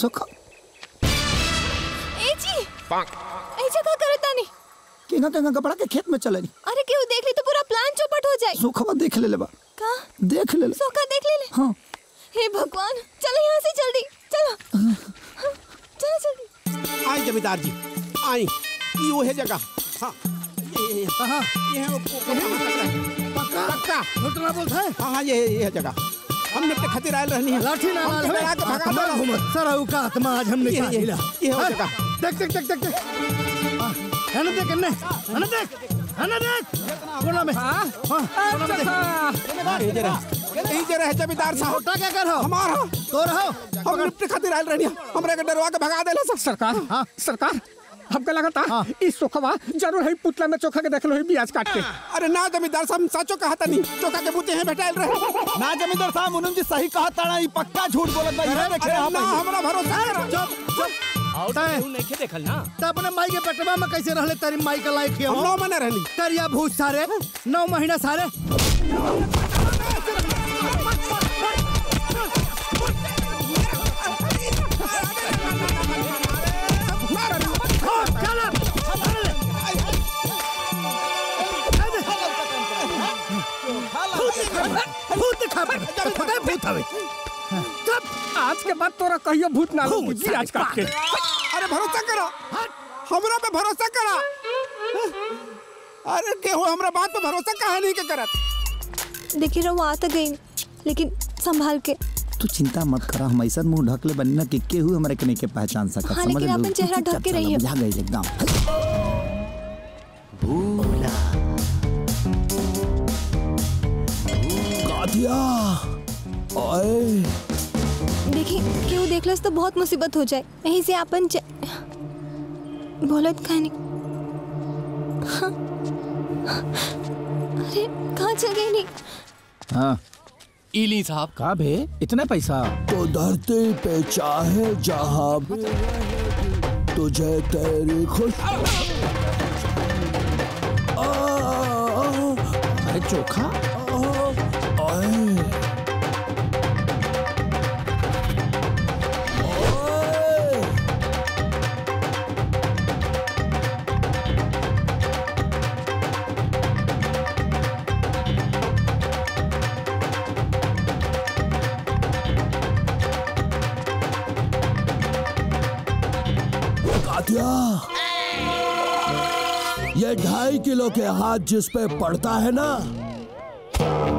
सुखा ए जी जगह करता नहीं केना केना कपड़ा के खेत में चले अरे क्यों देख ली तो पूरा प्लान चौपट हो जाए। सुखवा देख ले ले बा। का देख ले ले। सोखा देख ले ले? हाँ। हे भगवान चलो यहाँ से जल्दी। चलो। हाँ, चलो जल्दी। आई जमींदार जी आई ये वो है जगह। हाँ। ये कहाँ? ये है वो पक्का? पक्का। बोलता है? हाँ हाँ ये ये है जगह। हमने अपने खातिर आयल रहनी है। लाठी ना के भगा हमें देला। घूमत का आत्मा आज हमने ये- खा ये- हो हाँ, जगह। देख देख देख देख देख। हाँ, है ना देख अन्ने है ना देख? है ना देख? कोना में हाँ? देख। यही जरा यही जरा है जमींदार साहब। छोटा क्या कर हो? हमारा तो रहो। हम अपने खातिर आयल रहनी है। हमरे के डरवा के भगा देला सरकार हाँ सरकार। हमके लगा था इस सोखवा ज़रूर है पुतला में चोखा के देख लो ब्याज काट के। अरे ना जमींदार साहब हम साचो कहा था नहीं चौका के बूते हैं बैठायल रहे। ना जमींदार साहब मुनम जी सही कहा ताड़ा ई पक्का झूठ बोलत बा देखे अरे ना हमरा भरोसा है चुप चुप। नहीं देखल ना। तो अपने माई के पेटवा में कैसे रहले तेरी माई का लायक हम नौ महीने रहनी करिया भूत सारे नौ महीना सारे। भूत दिखा है भूत हवे आज के बाद तोरा कहियो भूत ना लोगी ब्याज काट के अरे भरोसा करो। हमरा पे भरोसा करा। अरे केहू हमरा बात पे भरोसा कहा नहीं के करत? देखिए रहो आ तो गई लेकिन संभाल के। तू चिंता मत करा हम ऐसा मुँह ढकले बनी ना कि केहू हमारे के नहीं के पहचान सकत। हाँ, समझ लेकिन लो? अपन चेहरा ढक के चला, रहिए। बुझा गई एकदम। कातिया ओए देखिए क्यों देख लस तो बहुत मुसीबत हो जाए। यहीं से अपन च... बोलत खाने हाँ। अरे कहाँ चल नहीं हाँ। इली साहब। का भे? इतने पैसा। तो धरती पे चाहे जहाँ तुझे तेरी खुश अरे चोखा। ये ढाई किलो के हाथ जिस पे पड़ता है ना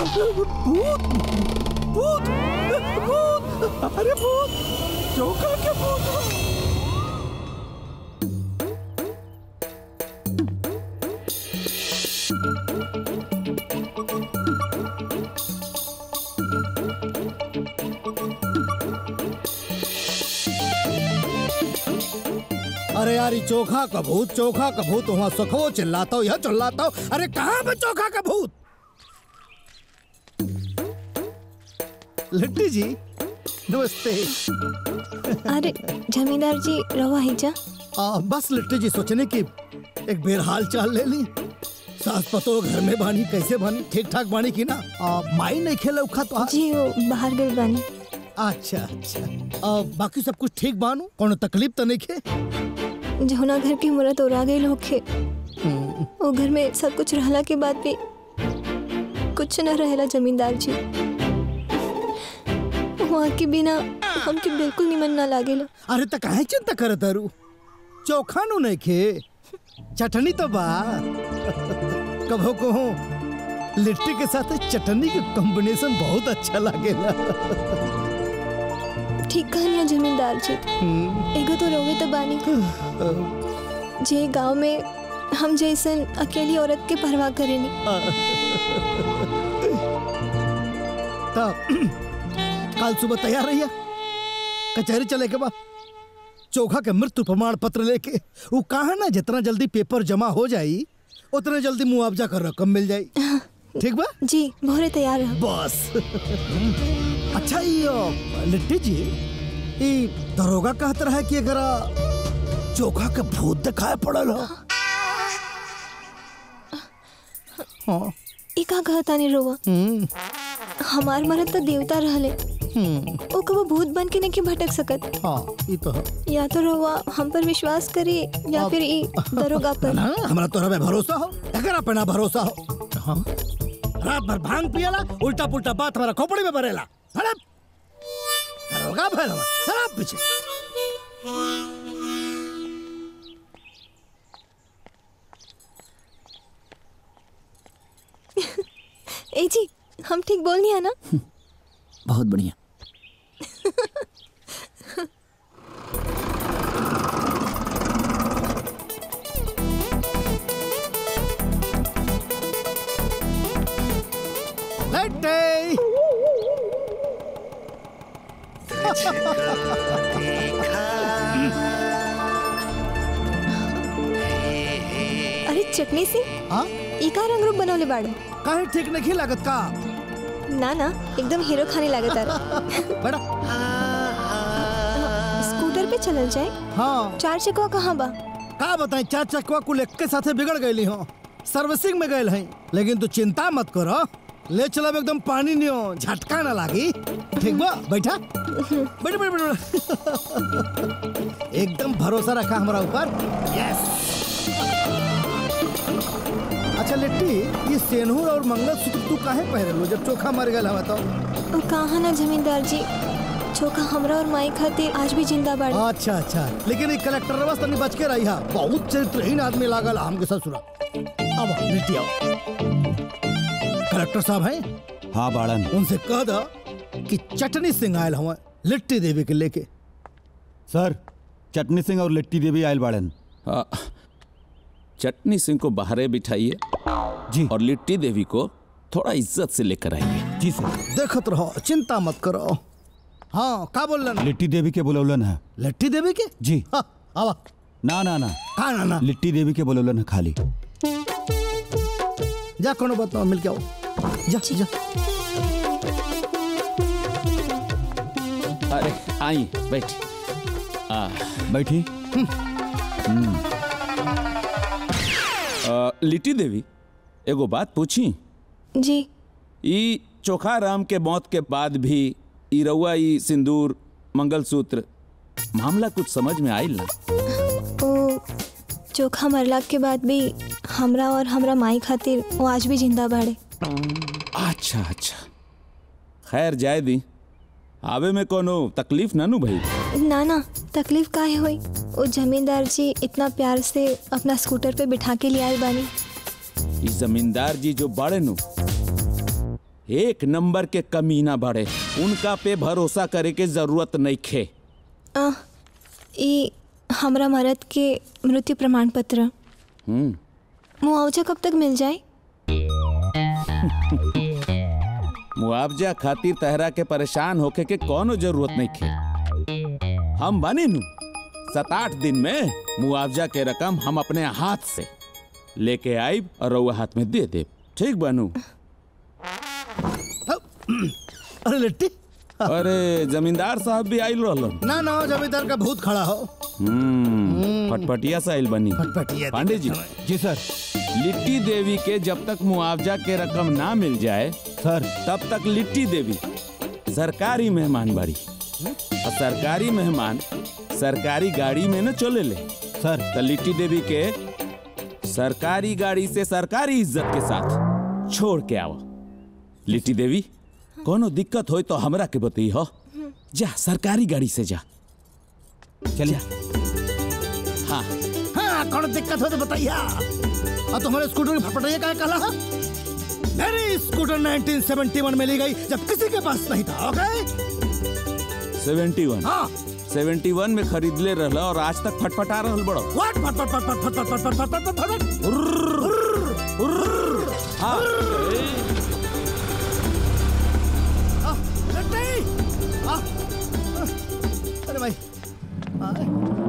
भूत भूत भूत अरे भूत चौका के भूत अरे चोखा का भूत चोखा का भूत वहाँ सखो चिल्लाता हो यह चिल्लाता हो। अरे कहाँ पे चोखा का भूत? लिट्टी जी नमस्ते। अरे जमींदार जी रवा ही जा। आ, बस लिट्टी जी सोचने की एक बेर हाल चाल ले ली। सास पतो घर में बानी कैसे बानी? ठीक ठाक बानी की ना? आ, माई नहीं खेले उखा तो जी वो बाहर गई बानी। अच्छा अच्छा। आ, बाकी सब कुछ ठीक बानू? कोनो तकलीफ़ तो नहीं खे? जहुना घर की मुरत और आ गई लोग के हम्म, वो घर में सब कुछ रहला के बाद भी कुछ न रहेला जमींदार जी। वहाँ के बिना हमके बिल्कुल निमन ना लागेला। अरे त काहे चिंता करत तारू चोखा नु नहीं खे चटनी तो बा। कभो कहो लिट्टी के साथ चटनी के कॉम्बिनेशन बहुत अच्छा लागेला। ठीक कहनिया जमींदार जी एगो तो रोवे तो बानी। जे गाँव में हम जैसन अकेली औरत के परवाह करेनी कल सुबह तैयार रहिए कचहरी चले के बाद चोखा के मृत्यु प्रमाण पत्र लेके वो कहा ना जितना जल्दी पेपर जमा हो जाई उतना जल्दी मुआवजा कर रकम मिल जाई। ठीक बा? जी भोरे तैयार रहो बस। अच्छा ये लिट्टी जी ये दरोगा कहत रहा कि अगर चोखा के भूत दिखाए पड़ल हो? हाँ। ई का कहता नहीं रोवा हमार मरद तो देवता रहले। ओ कबो भूत बन के नहीं भटक सकत। हाँ ये तो है। या तो रोवा हम पर विश्वास करे या फिर ई दरोगा पर। ना <laughs> हमरा तोरा पे भरोसा हो? एकरा पे ना भरोसा हो? हाँ। रात भर भाँग पियला उल्टा पुल्टा बात हमारा खोपड़ी में भरेला दरोगा पीछे। <laughs> ए जी हम ठीक बोलनी है ना? बहुत बढ़िया। <laughs> अरे चटनी से? हाँ? ई का रंग रूप बनवले बाड़ो? काहे ठीक नहीं लागत का? ना ना एकदम हीरो खाने लागत तारा <laughs> बड़ा। स्कूटर पे चलल जाए? हाँ। चार चकवा कहाँ बा? का बताएँ चार चकवा कुल एक के साथे बिगड़ गई हो। सर्विसिंग में गए हैं लेकिन तू चिंता मत करो। ले चलब एकदम पानी नियो झटका ना लागी। ठीक बा? बैठा। बैठ बैठ बैठ एकदम भरोसा रखा हमारा ऊपर। यस अच्छा लिट्टी ये सेनूर और मंगलसूत्र तू काहे पहरे लो जब चोखा मर गया हवा तो कहा ना जमींदार जी? चोखा हमरा और माई खातिर आज भी ज़िंदा बाड़ी। अच्छा अच्छा। लेकिन ये कलेक्टर बस तनी बच के रही हा। बहुत चरित्रहीन आदमी लागल हमके ससुरा अब लिट्टी आओ। कलेक्टर साहब हैं? हाँ बाड़न उनसे कह दो कि चटनी सिंह आयल हवा लिट्टी देवी के लेके। सर चटनी सिंह और लिट्टी देवी आयल बाड़न हाँ, चटनी सिंह को बाहर बिठाइए जी। और लिट्टी देवी को थोड़ा इज़्ज़त से लेकर आइए। जी सर। देखत रहो चिंता मत करो। हाँ का बोल रहे लिट्टी देवी के बुलौलन है। लिट्टी देवी के? जी। हाँ आवा। ना ना ना। का ना ना? लिट्टी देवी के बुलौलन है खाली। जा कोनो बात ना मिल के आओ। जा जा। अरे आई बैठ। आ, बैठी? आ, लिट्टी देवी एगो बात पूछी? जी। ई चोखा राम के मौत के बाद भी ई रउआ ई सिंदूर मंगलसूत्र मामला कुछ समझ में आइल ना? ओ चोखा मरला के बाद भी हमरा और हमरा माई खातिर वो आज भी ज़िंदा बाड़े। अच्छा अच्छा। खैर जाए दी। आवे में कोनो तकलीफ़ ना नु भाई? ना ना तकलीफ़ काहे हुई? वो जमींदार जी इतना प्यार से अपना स्कूटर पे बिठा के ले आए बानी। ई जमींदार जी जो बड़े नु एक नंबर के कमीना बड़े उनका पे भरोसा करे के ज़रूरत नहीं खे। आ, ई हमरा मरद के मृत्यु प्रमाण पत्र हम्म। मुआवजा कब तक मिल जाए? मुआवजा खातिर तहरा के परेशान होके के कोनो ज़रूरत नहीं थी हम बने नु। सात आठ दिन में मुआवजा के रकम हम अपने हाथ से लेके आई और रउआ हाथ में दे दे ठीक बनू। अरे लिट्टी। अरे जमींदार साहब भी आइल रहलन। ना ना जमींदार का भूत खड़ा हो। हम्म फटफटिया साइल बनी। फटफटिया पांडे जी। जी सर। लिट्टी देवी के जब तक मुआवजा के रकम ना मिल जाए सर। तब तक लिट्टी देवी सरकारी मेहमान बाड़ी और सरकारी मेहमान सरकारी गाड़ी में न चले ले। सर। तो लिट्टी देवी के सरकारी गाड़ी से सरकारी इज़्ज़त के साथ छोड़ के आओ। लिट्टी देवी कोनो दिक्कत हो तो हमरा के बतई हो जा सरकारी गाड़ी से जा। चल जा। हाँ। हाँ कौन दिक्कत हो तो बताइए और तुम्हारे स्कूटर की फटफटाइया क्या कहला मेरी स्कूटर 1971 में ली गई जब किसी के पास नहीं था ओके? Seventy one. हाँ। सेवेंटी वन में खरीद ले रहला और आज तक फटफटा रहल बड़ो। व्हाट फट फट फट फट फट फट 嗯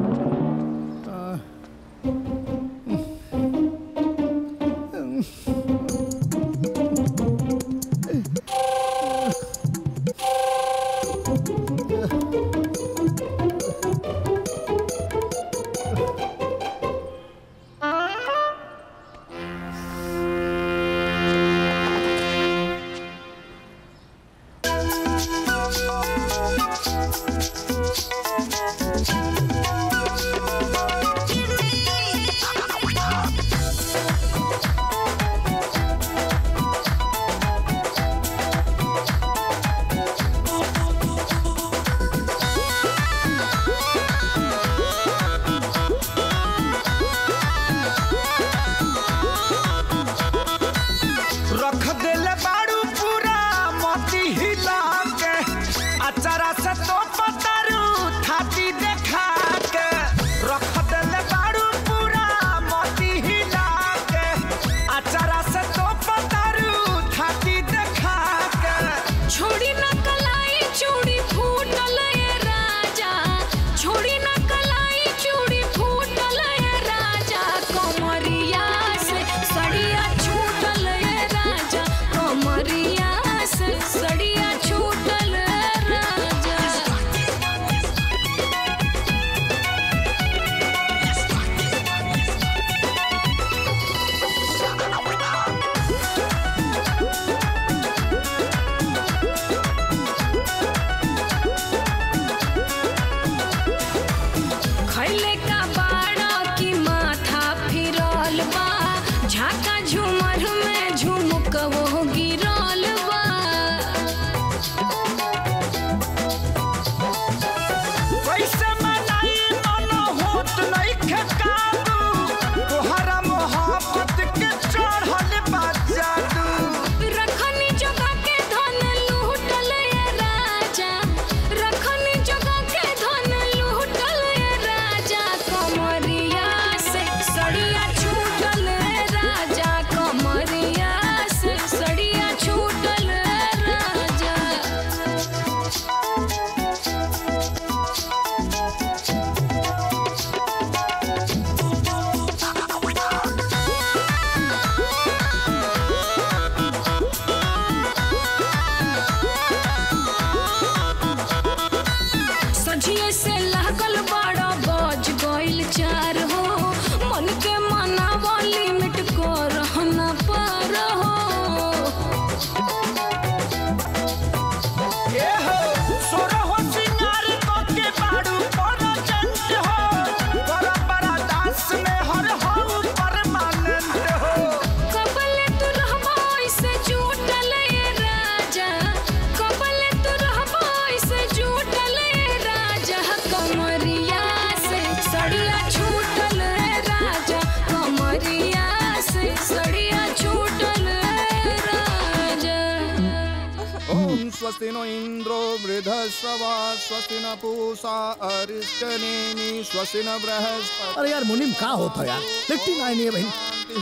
अरे यार मुनिम का होता यार? लिट्टी ना नहीं है भाई।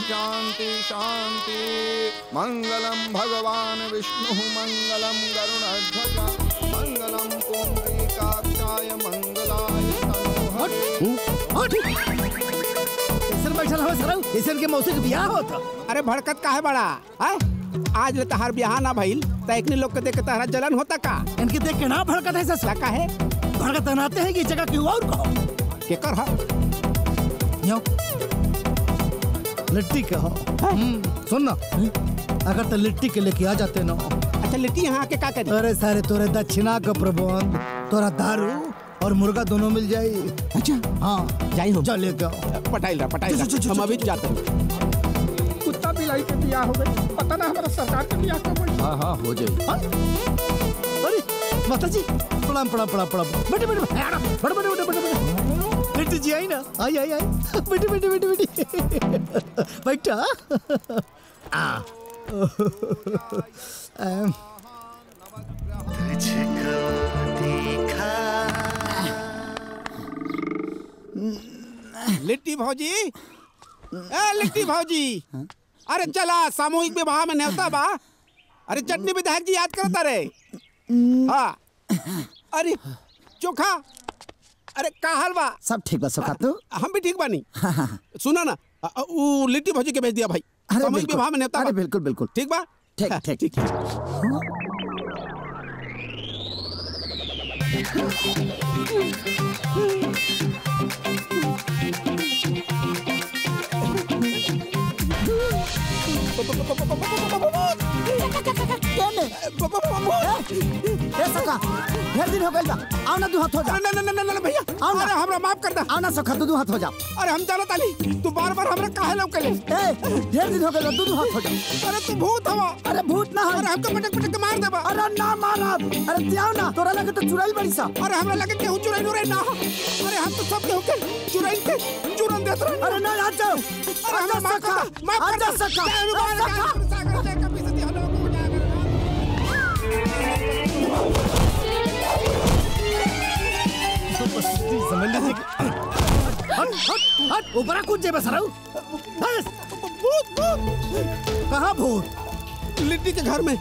शांति शांति मंगलम भगवान विष्णु मंगलम गरुणध्वज। मंगलम पुंडरीकाक्षाय मंगलाय इसन बैठल इसन के मौसी के बियाह होता। अरे भड़कत का है बड़ा है? आज ले तहार बियाह ना भइल त एकनी लोग के देख के तहरा जलन होता का? इनके देख के ना भड़कत है ससुर। का है? भड़कत बनाते हैं कि जगह क्यों और कहो? केकर हा यो लिट्टी के हो। सुन ना। अगर तो लिट्टी के लेके आ जाते ना। अच्छा लिट्टी यहाँ आके का करे? अरे सारे तोरे दक्षिणा का प्रबंध तोरा दारू और मुर्गा दोनों मिल जाए। अच्छा। हाँ। जाई हो। चल लेके आओ। पटाइल रहा पटाइल रहा हम अभी जाते हैं। कुत्ता बिलाई के बियाह हो गई पता ना हमारा सरकार के बियाह कब हाँ हाँ हो जाए अरे माता जी प्रणाम प्रणाम प्रणाम प्रणाम बैठे बैठे बैठे बैठे बैठे बैठे बैठे बेटी जी आई ना? आई आई आई। बेटी बेटी बेटी बेटी बैठा आ। लिट्टी भौजी? ए लिट्टी भौजी। अरे चला सामूहिक विवाह में न्योता बा। अरे चटनी विधायक जी याद करता रे। हाँ अरे चोखा अरे का हाल बा सब ठीक बा सुखा तू हम भी ठीक बानी सुना ना अ- अ, वो लिट्टी भौजी के भेज दिया भाई अरे सामूहिक बिल्कुल, विवाह में न्योता अरे बिल्कुल बिल्कुल ठीक बा ठीक ठीक ठीक ए सखा ढेर दिन हो गइल बा आओ ना दू हाथ हो जा ना ना ना ना भैया आओ ना हमरा माफ़ कर दा आओ ना सखा दू हाथ हो जा अरे हम जाना ताली तू बार बार हमरा काहे लौकले ए ढेर दिन हो गइल दू दू हाथ हो जा अरे तू भूत हवा अरे भूत ना हो अरे हमको पटक पटक मार देबा अरे ना मारब अरे जाओ ना तोरा लगे तो चुराइल बड़ी सा अरे हमरा लगे केहू चुराई नुराई ना अरे हम तो सब के चुराई के चुरन देत रहे अरे ना आ जाओ अरे हमरा माफ़ कर माफ़ कर दा आजा सखा जाए सखा समझ लीजिए हट हट हट ऊपर कूद जे बस रहा भूत भूत कहाँ भूत लिट्टी के घर में।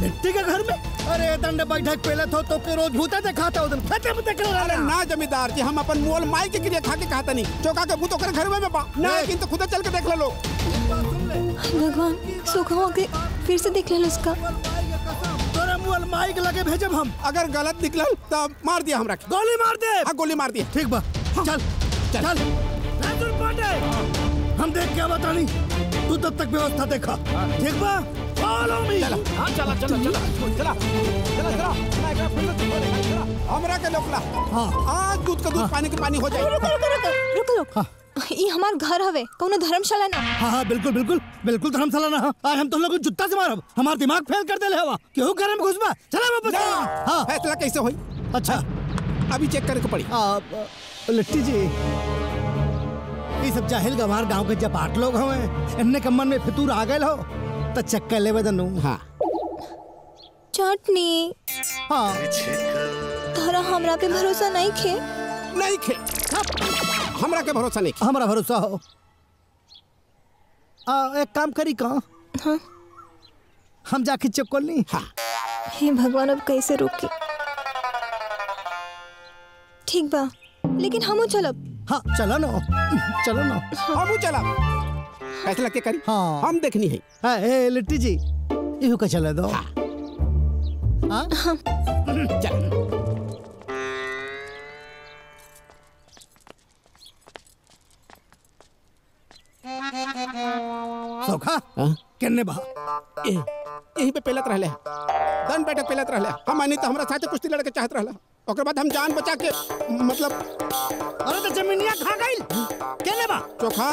लिट्टी के घर में? अरे दंड बैठक पहले तो तो के रोज भूते दिखाता उधर खेते में देख रहा ना जमींदार जी हम अपन मोल माई के क्रिया खा के कहता नहीं। चौका के भूत ओकर घर में में बा ना लेकिन तो खुदा चल के देख ले लोग भगवान सुखवा के फिर से देख ले लो उसका तोरे मुअल माई के लगे भेजब हम। अगर गलत निकलल तो मार दिया हमरा गोली मार दे हाँ गोली मार दिया। ठीक बा। चल चल। राजुल पांडे। हम देख क्या बतानी तू तब तक व्यवस्था देखा। ठीक बा? फॉलो मी चला। हाँ चला चला चला चला। चला चला एकरा फिर से छोड़ देगा, चला। हमरा के लोकला हाँ। आज दूध का दूध पानी के पानी हो जाए रुको रुको रुको रुको। ये हमार घर हवे कोनो धर्मशाला ना। हाँ हाँ बिल्कुल बिल्कुल बिल्कुल धर्मशाला ना। आज हम तुम लोग को जुत्ता से मारब। हमार दिमाग फेल कर देले हवा। केहू घर में घुसबा? चला वापस। हाँ। फैसला कैसे होई? अच्छा। अभी चेक करे को पड़ी। आ, लिट्टी जी ये सब जाहिल गंवार गाँव के जपाट लोग हवे इन्ने के मन में फितूर आ गए हो तो चक्कर लेवे दनु हाँ। चटनी। हाँ। तोहरा हमरा पे भरोसा नहीं खे? नहीं खे। हमरा के भरोसा नहीं। हमारा भरोसा हो। आ, एक काम करी का? हाँ। हम जाके चेक कर ली। हाँ। हे भगवान अब कैसे रोकी? ठीक बा लेकिन हमू चलब। हाँ चलो ना। चलो ना। हमू चला फैसला के करी? हाँ। हम देखनी है। हाँ ए लिट्टी जी इहू का चले दो। हाँ। चल। सौखा? किन्ने बहा? ए, यही पे पेलत रहले दन बैठक पेलत रहले हम नहीं तो हमरा साथे कुश्ती लड़के चाहत रहला ओकर बाद हम जान बचा के मतलब अरे तो जमीनिया खा गई किन्ने बा चोखा?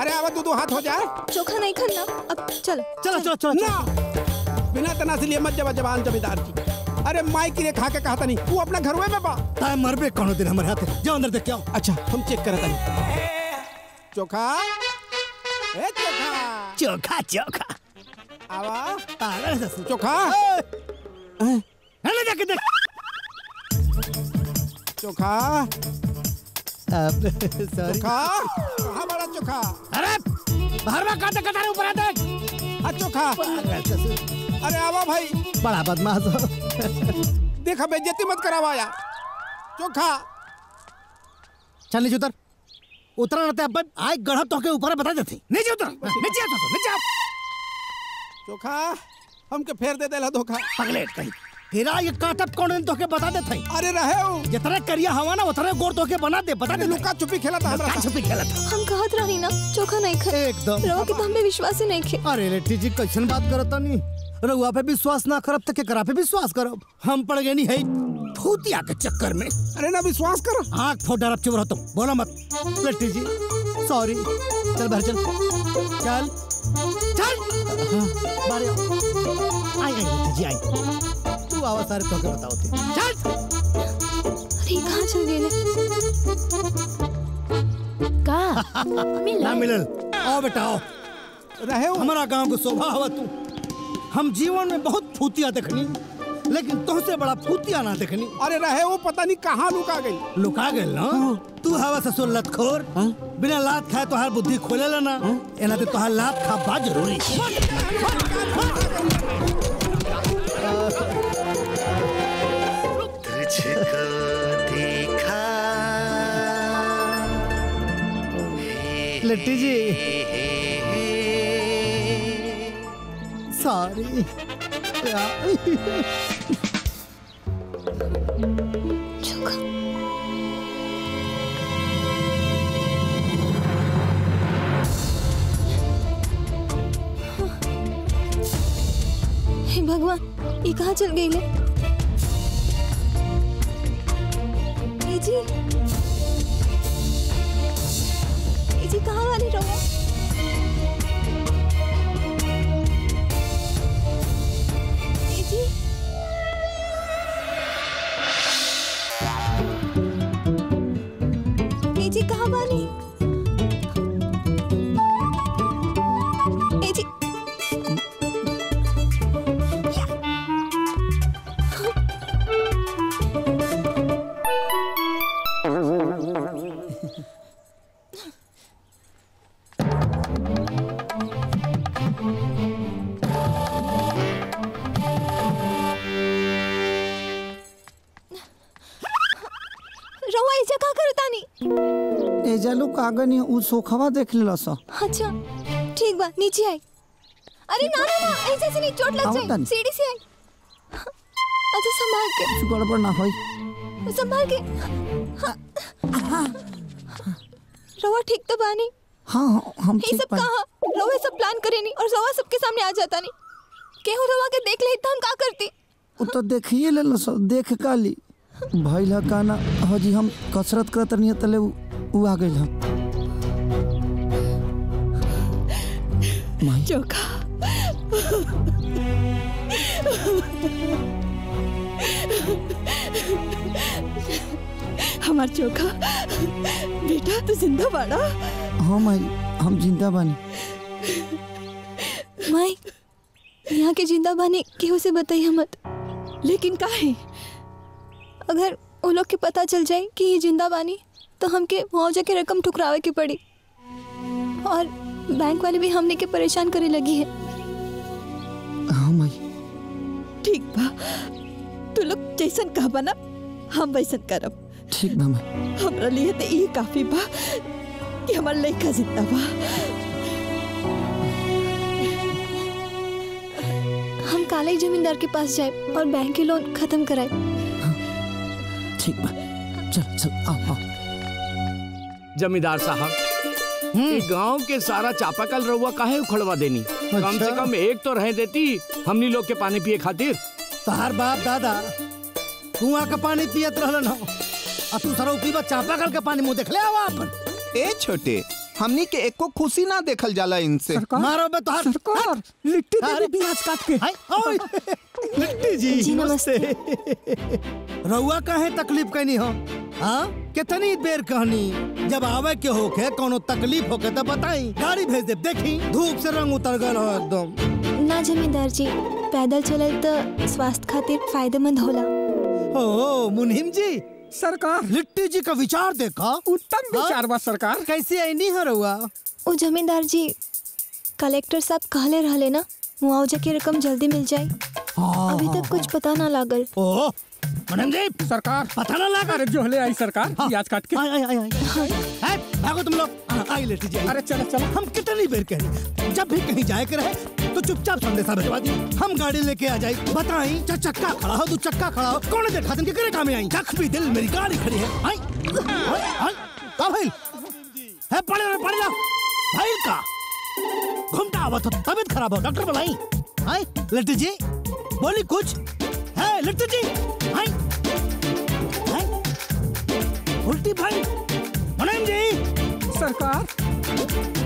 अरे आवा दो दो हाथ हो जाए। चोखा नहीं खाना अब चल। चलो चलो चलो ना। बिना तनासी लिए मत जवा जवान जमींदार की अरे माई की रे खा के कहा था नहीं? तू अपना घर में बा। ताय मरबे कोनो दिन हमारे हाथ जाओ अंदर देख के आओ। अच्छा हम चेक करत नहीं चोखा ए चोखा चोखा चोखा आवा पागल है ससुर चोखा अरे जाके देख चोखा अब सॉरी चोखा कहाँ बड़ा चोखा अरे बाहर में काटे कटारे ऊपर चोखा अरे आवा भाई बड़ा बदमाश हो देखा बेइज्जती मत करावा यार चोखा चल नीचे उतर उतरा रहते अब आए गढ़ा तो के ऊपर बता देती। नीचे उतर नीचे आ ससुर नीचे आ चोखा हमके फेर दे देला धोखा। पगलेट कहीं। तेरा ये काटप कौन दिन तो के बता देते अरे रहे हो। जितना करिया हवा ना उतना गोर तो के बना दे बता दे। लुका छुपी खेला था हमरा। लुका छुपी खेला था। हम कहत रही ना चोखा नहीं खा। एकदम। रवा के तो हमें विश्वास ही नहीं खे। अरे लेटी जी कैसन बात करत नहीं। रउआ पे विश्वास ना करब तो केकरा पे विश्वास करब हम पड़ गए नहीं है? भूतिया के चक्कर में। अरे ना विश्वास करो। आँख फोड़ डरब चुप रहो तुम। बोलो मत। लट्टी जी सॉरी चल बाहर चल। चल। चल। हाँ, बाहर आओ। आई आई लट्टी जी आई। तू आवाज़ सारे तो के बताओ थे चल। अरे कहाँ चल गए का <laughs> ना मिलल। आओ बेटा आओ। रहे हमारा गाँव को शोभा हवा तू। हम जीवन में बहुत फूतिया देखनी लेकिन तुमसे बड़ा फूतिया ना देखनी। अरे रहे वो पता नहीं कहाँ लुका गई। लुका गए ना? तू हवा ससुर लतखोर बिना लात खाए तोहार बुद्धि खोले लेना। एना ते तोहार लात खा बा ज़रूरी। लट्टी जी। सॉरी। भगवान ये कहाँ चल गई जी। जी कहाँ वाली रहो जी कहाँ वाली एजा लोग आगनी उ सोखवा देख लेला सा। अच्छा ठीक बा नीचे आई। अरे ना ना ना ऐसे से नहीं चोट लग जाए सीढ़ी से आई। अच्छा संभाल के। कुछ गड़बड़ ना होई। संभाल के। हाँ। रवा ठीक तो बानी हाँ हाँ हम ये ठीक सब। कहा? रवा सब प्लान करे नहीं और रवा सबके सामने आ जाता नहीं। केहू रवा के देख ले तो हम का करती? उ तो देखिए लेला सा देख काली। भइल ह काना हजी हम कसरत करत रहनी तले आ गइल ह चोखा। हमार चोखा। बेटा तू ज़िंदा बाड़ा हाँ माई हम ज़िंदा बानी माई यहाँ के ज़िंदा बानी केहू से बताइए मत। लेकिन काहे? अगर वो लोग के पता चल जाए कि ये ज़िंदा बानी तो हमके मुआवजा की रकम ठुकरावे की पड़ी। और बैंक वाले भी हमने के परेशान करे लगी है। हाँ माई। ठीक बा। तू लोग जैसन कहबा ना हम वैसन करब। ठीक बा माई। हमरा लिए तो ये काफ़ी बा कि हमार लड़का ज़िंदा बा। हम काले जमींदार के पास जाए और बैंक के लोन खत्म कराए ठीक बा। चल चल आओ आओ। जमींदार साहब ये गाँव के सारा चापाकल रउआ काहे उखड़वा देनी? अच्छा? कम से कम एक तो रह देती हमनी लोग के पानी पिए खातिर। तहार बाप दादा कुआँ का पानी पियत रहलन हो आ तू सरो पीबा चापाकल के पानी मुँह देख ले आवा अपन। ए छोटे हमनी के एको खुशी ना देखल जाला इनसे। मारो बे तोहार सरकार? लिट्टी अरे। प्याज काट के। हाय ओए। लिट्टी जी जी, नमस्ते। रउआ काहे तकलीफ़ कैनी हो? हाँ? कितनी देर कहनी? जब आवे के होके कोनो तकलीफ़ होके तो बताई। गाड़ी भेज दे देखी? धूप से रंग उतर गल हो एकदम। ना जमींदार जी पैदल चलल तो स्वास्थ्य खातिर फ़ायदेमंद होला। ओ मुनिम जी सरकार। लिट्टी जी का विचार देखा। उत्तम विचार बा सरकार। कैसे आई नहीं हर हुआ? ओ जमींदार जी कलेक्टर साहब कहले रहले ना मुआवजा की रकम जल्दी मिल जाए। अभी तक कुछ पता ना लागल। ओ मैडम जी सरकार। पता ना लगा अरे जो हले आई सरकार हाँ। प्याज काट के। आई आई आई आई है, भागो तुम लोग। आई लेटी जी अरे चलो चलो। हम कितनी बेर कह जब भी कहीं जाए के रहे तो चुपचाप संदेशा भिजवा दी। हम गाड़ी लेके आ जाए बताई चार चक्का खड़ा हो दू चक्का खड़ा हो। कौन देखा के करे काम आई? कख भी दिल मेरी गाड़ी खड़ी है। आई आई आई। का भाई? है पड़े रहे पड़े जाओ भाई का? घूमता आवा तो तबीयत खराब हो डॉक्टर बुलाई हाय लिट्टी जी बोली कुछ। है लिट्टी जी हाय हाय उल्टी भाई। मुनीम जी। सरकार।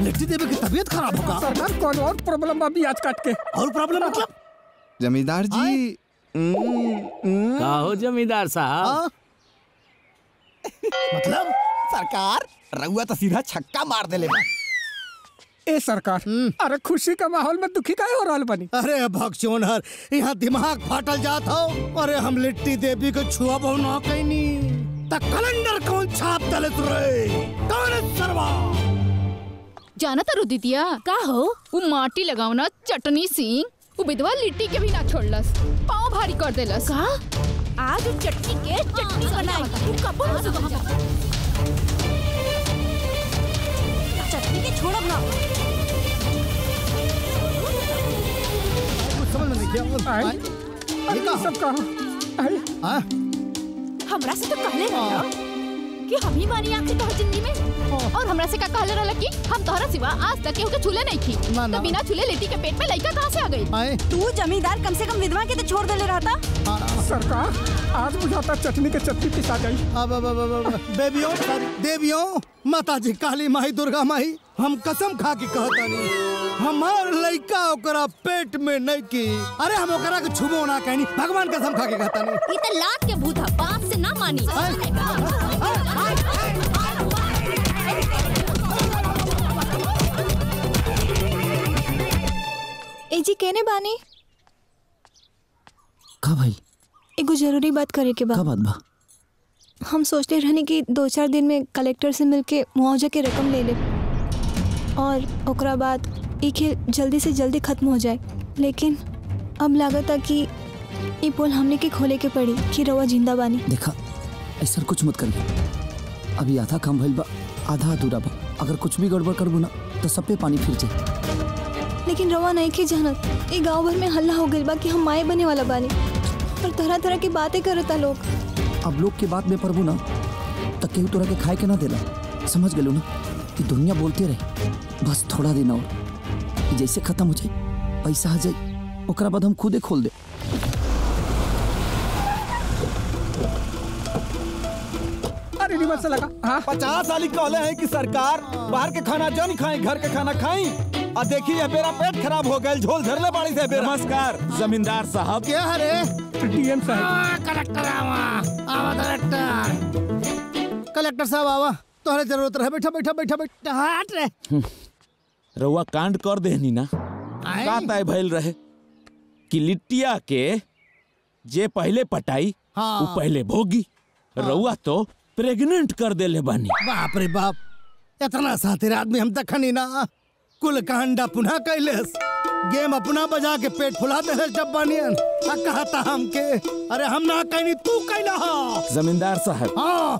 लिट्टी देवी की तबीयत खराब होगा। सरकार कौन और प्रॉब्लम अभी आज काट के। और प्रॉब्लम मतलब? जमींदार जी। का हो जमींदार साहब? मतलब? सरकार रउआ तो सीधा छक्का मार देले। बा ए सरकार अरे खुशी का माहौल में दुखी काहे हो रहल बनी। अरे भगचोनहर यहाँ दिमाग फाटल जात हो। अरे हम लिट्टी देवी को छुआ बहु ना त कैलेंडर कौन छाप दले रे? कौन है सरवा? जाना तारू दीदिया का हो? वो माटी लगाओ ना चटनी सिंह वो विधवा लिट्टी के भी ना छोड़लस पाँव भारी कर देलस। का? आज चटनी के चटनी बनाई। तू कब से चटनी के छोड़ब ना। में नहीं किया अरे सब कहा? हमरा से तो कहले रहा कि हम ही मानी आखिर तो ज़िंदगी में? और हमरा से का कहले रहला कि हम तोहरा सिवा आज तक केहू के छूले नहीं थी। तो बिना छूले लेटी के पेट में लइका कहाँ से आ गई? तू जमींदार कम से कम विधवा के तो छोड़ देले रहता। सरकार आज बुझाता चटनी के चटनी पिसा गई अब अब अब अब बेबियों देवियों माता जी काली माई दुर्गा माई हम कसम खा के कहता नहीं। हमार लइका ओकरा पेट में नहीं की। अरे हम ओकरा के छुबो ना कहनी। भगवान कसम खा के कहता नहीं। ई त लात के भूत ह बाप से ना मानी। ए जी कहने बानी। का भाई? एगो ज़रूरी बात करे के का बात बा? हम सोचते रहने कि दो चार दिन में कलेक्टर से मिलके मुआवजा के रकम ले ले। और ओकरा बाद ई खेल जल्दी से जल्दी खत्म हो जाए। लेकिन अब लागत है कि ई पोल हमने के खोले के पड़ी कि रवा ज़िंदा बानी। देखा ऐसा कुछ मत करिए। अभी आधा काम भइल बा आधा अधूरा बा। अगर कुछ भी गड़बड़ करबू ना तो सब पे पानी फिर जाए। लेकिन रवा नहीं के जानत ई गाँव भर में हल्ला हो गई बा कि हम माए बने वाला बानी। और तरह तरह की बातें करता लोग। अब लोग के बात में पड़बू ना तो केहू तोरा के खाए के ना देला। समझ गेलू ना कि दुनिया बोलते रहे बस थोड़ा दिन और। जैसे खत्म हो जाए पैसा आ जाए ओकरा बाद हम खुदे खोल दे। लगा। हाँ। पचास साल कहले हैं कि सरकार बाहर के खाना जन खाई घर के खाना खाई और देखिए मेरा पेट खराब हो गया। झोल झरले बाड़ी से नमस्कार जमींदार साहब। क्या हरे डीएम साहब। कलेक्टर आवा आवा कलेक्टर। कलेक्टर साहब आवा तोहरे ज़रूरत रहे। बैठा बैठा बैठा बैठा। हट रे। रउआ कांड कर देहनी ना का तय भइल रहे कि लिट्टिया के जे पहले पटाई हाँ। वो पहले भोगी। रउआ तो प्रेग्नेंट कर देले बानी। बाप रे बाप इतना सातिर आदमी हम तक खनी ना। कुल कांडा पुनः कैलेस। गेम अपना बजा के पेट फुला दे कहता हमके। अरे हम ना कहनी तू कैला हा? जमींदार साहब। हाँ।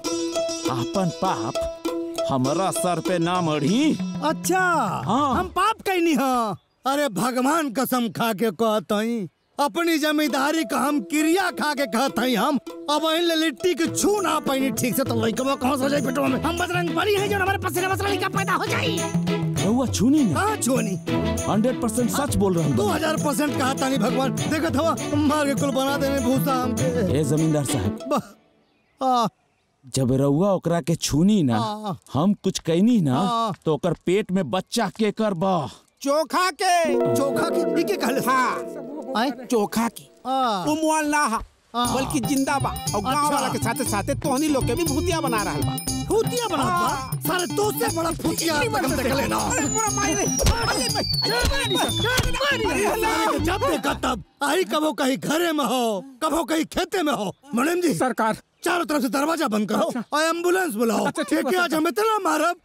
आपन पाप हमारा सर पे ना मढ़ी। अच्छा। हाँ। हम पाप कैनी हा। अरे भगवान कसम खा के कहतई अपनी जमींदारी का हम क्रिया खा के कहतई हम अब इन लिट्टी के छू ना पैनी। ठीक से तो से जाई पेटवा में? हम बजरंग बली है जो हमारे पसीने मसला पैदा हो जाई रउआ छूनी ना? हाँ छूनी। हंड्रेड परसेंट सच बोल रहा दो हूँ हज़ार परसेंट कहा था नहीं भगवान। देखा था मार के कुल बना देने भूसा हमके ए जमींदार साहब। जब रउआ ओकरा के छूनी ना। हम कुछ कहनी ना। तो ओकर पेट में बच्चा के कर बा। चोखा के। चोखा की के कहले? हाँ। चोखा की। आ, वो ना हा। बल्कि ज़िंदा बा और गाँव अच्छा। वाला के साथे साथे तोहनी लोग के भी भूतिया बना रहल बा। भूतिया बना बा? सारे दोस्त से बड़ा भूतिया तक देख लेना। अरे पूरा मार दे अरे सारे अरे जब देखा तब आई कभो कहीं घरे में हो कभो कहीं खेते में हो। मनेम जी। सरकार चारों तरफ़ से दरवाज़ा बंद करो। और एंबुलेंस बुलाओ। अच्छा, ठीक ठीक आज हम इतना मारब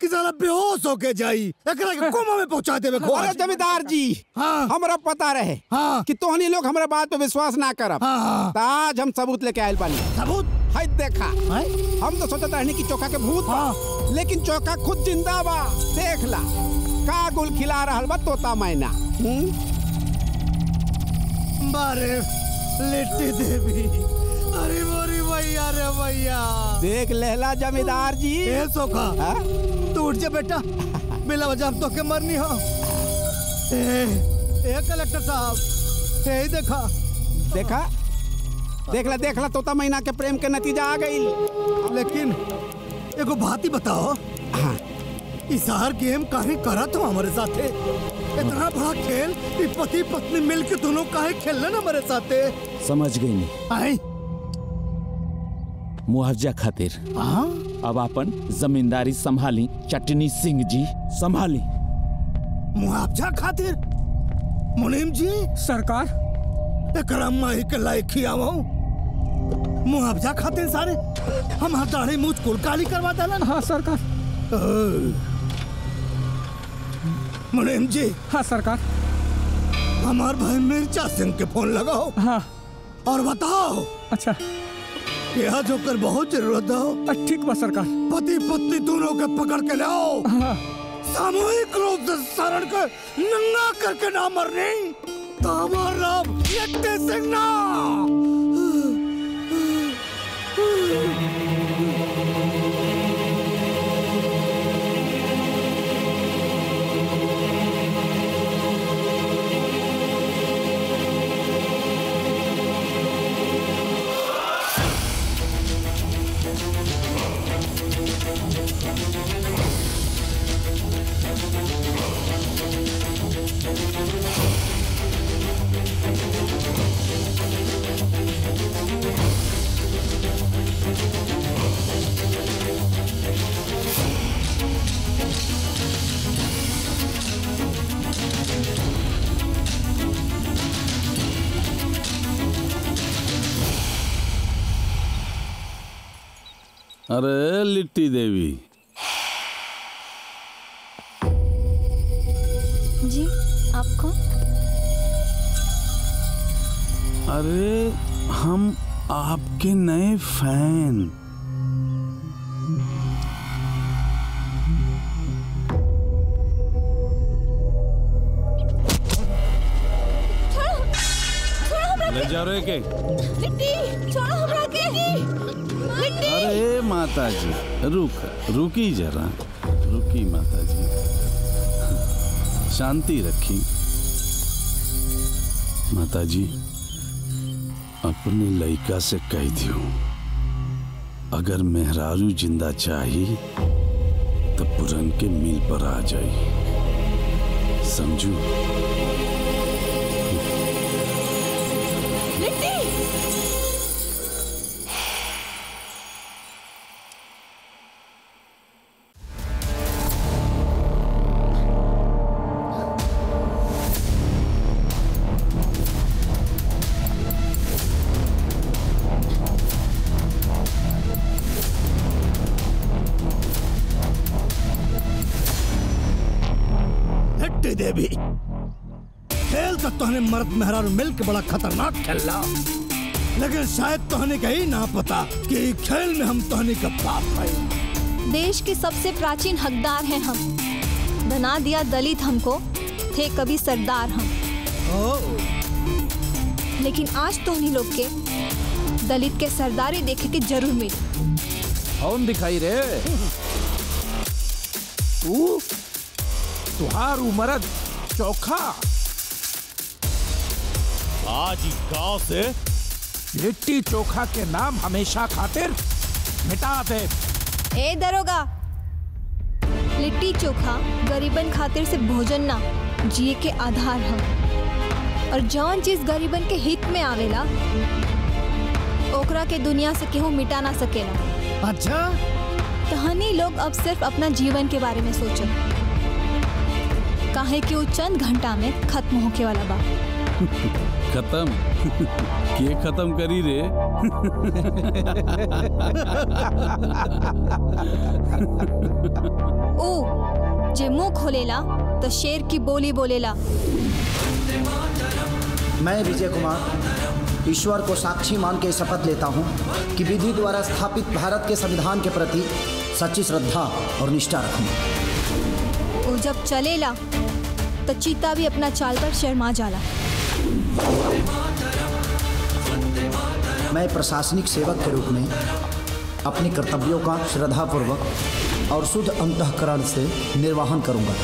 कि साला बेहोश होके जाई। एकरा के कोमा में पहुँचा खो अरे जमींदार जी हाँ। हमरा पता रहे हाँ। कि तोहनी लोग हमरा बात पे विश्वास ना करब। हाँ। त आज हम सबूत लेके आयल बानी। सबूत? है देखा। हम तो सोचत रहनी कि चोखा के भूत बा। लेकिन चोखा खुद ज़िंदा बा। देख ला। का गुल खिला रहल बा तोता मैना। हम्म? बारे लिट्टी देवी। अरे मोरी। भैया रे भैया देख लेला जमींदार जी। ए सोखा। तू उठ जा बेटा। बिना वजह हम तो के मरनी हो। ए ए कलेक्टर साहब यही देखा। देखा? देखला देखला तोता महीना के प्रेम के नतीजा आ गई। लेकिन एगो बात ही बताओ। हाँ। इस हर गेम काहे करत हो हमारे साथे? इतना बड़ा खेल पति पत्नी मिल के दोनों काहे खेलने ना हमारे साथे? समझ गई नहीं आई मुआवजा खातिर। अब अपन जमींदारी संभाली चटनी सिंह जी संभाली। मुआवजा खातिर? मुनीम जी? सरकार? एकरा माही के लायक खियावो मुआवजा खातिर सारे हम दाढ़ी मुझ कुल काली करवा दलन। हाँ सरकार। मुनीम जी। हाँ सरकार। हमार भाई मिर्चा सिंह के फ़ोन लगाओ। हाँ। और बताओ। अच्छा। यहाँ जो कर बहुत ज़रूरत हो। ठीक बा सरकार। पति पत्नी दोनों के पकड़ के लाओ। हाँ। सामूहिक रूप से शरण कर नंगा करके ना मरने। राम सिंह ना। अरे लिट्टी देवी। जी आपको अरे हम आपके नए फ़ैन। ले जा रहे के लिट्टी छोड़ो हमरा के लिट्टी। अरे माता जी रुक रुकी जरा। रुकी माता जी शांति रखी। माता जी अपने लड़का से कह दियो अगर मेहरारू ज़िंदा चाही तो पुरन के मिल पर आ जाई समझू? मेहरारू मिल के बड़ा खतरनाक खेला लेकिन शायद तोहने का ही ना पता कि खेल में हम तोहने का बाप है। देश के सबसे प्राचीन हकदार हैं हम। बना दिया दलित हमको थे कभी सरदार हम। लेकिन आज तो उन्हीं लोग के दलित के सरदारी देखे के ज़रूर मिली। कौन दिखाई रे? तू? तुहार उमरद चोखा? आज गाँव से लिट्टी चोखा के नाम हमेशा खातिर मिटा दे। ए दरोगा लिट्टी चोखा गरीबन खातिर से भोजन ना जिए के आधार हम। और जौन चीज़ गरीबन के हित में आवेला ओकरा के दुनिया से केहू मिटा ना सकेला अच्छा? तहनी लोग अब सिर्फ़ अपना जीवन के बारे में सोचो। काहे कि वो चंद घंटा में खत्म होके वाला बा। <laughs> खत्म। <laughs> के खत्म करी रे। <laughs> ओ जे मुँह खोलेला तो शेर की बोली बोलेला। मैं विजय कुमार ईश्वर को साक्षी मान के शपथ लेता हूँ कि विधि द्वारा स्थापित भारत के संविधान के प्रति सच्ची श्रद्धा और निष्ठा रखूँगा वो जब चलेला तो चीता भी अपना चाल पर शर्मा जाला। मैं प्रशासनिक सेवक के रूप में अपने कर्तव्यों का श्रद्धापूर्वक और शुद्ध अंतकरण से निर्वहन करूँगा।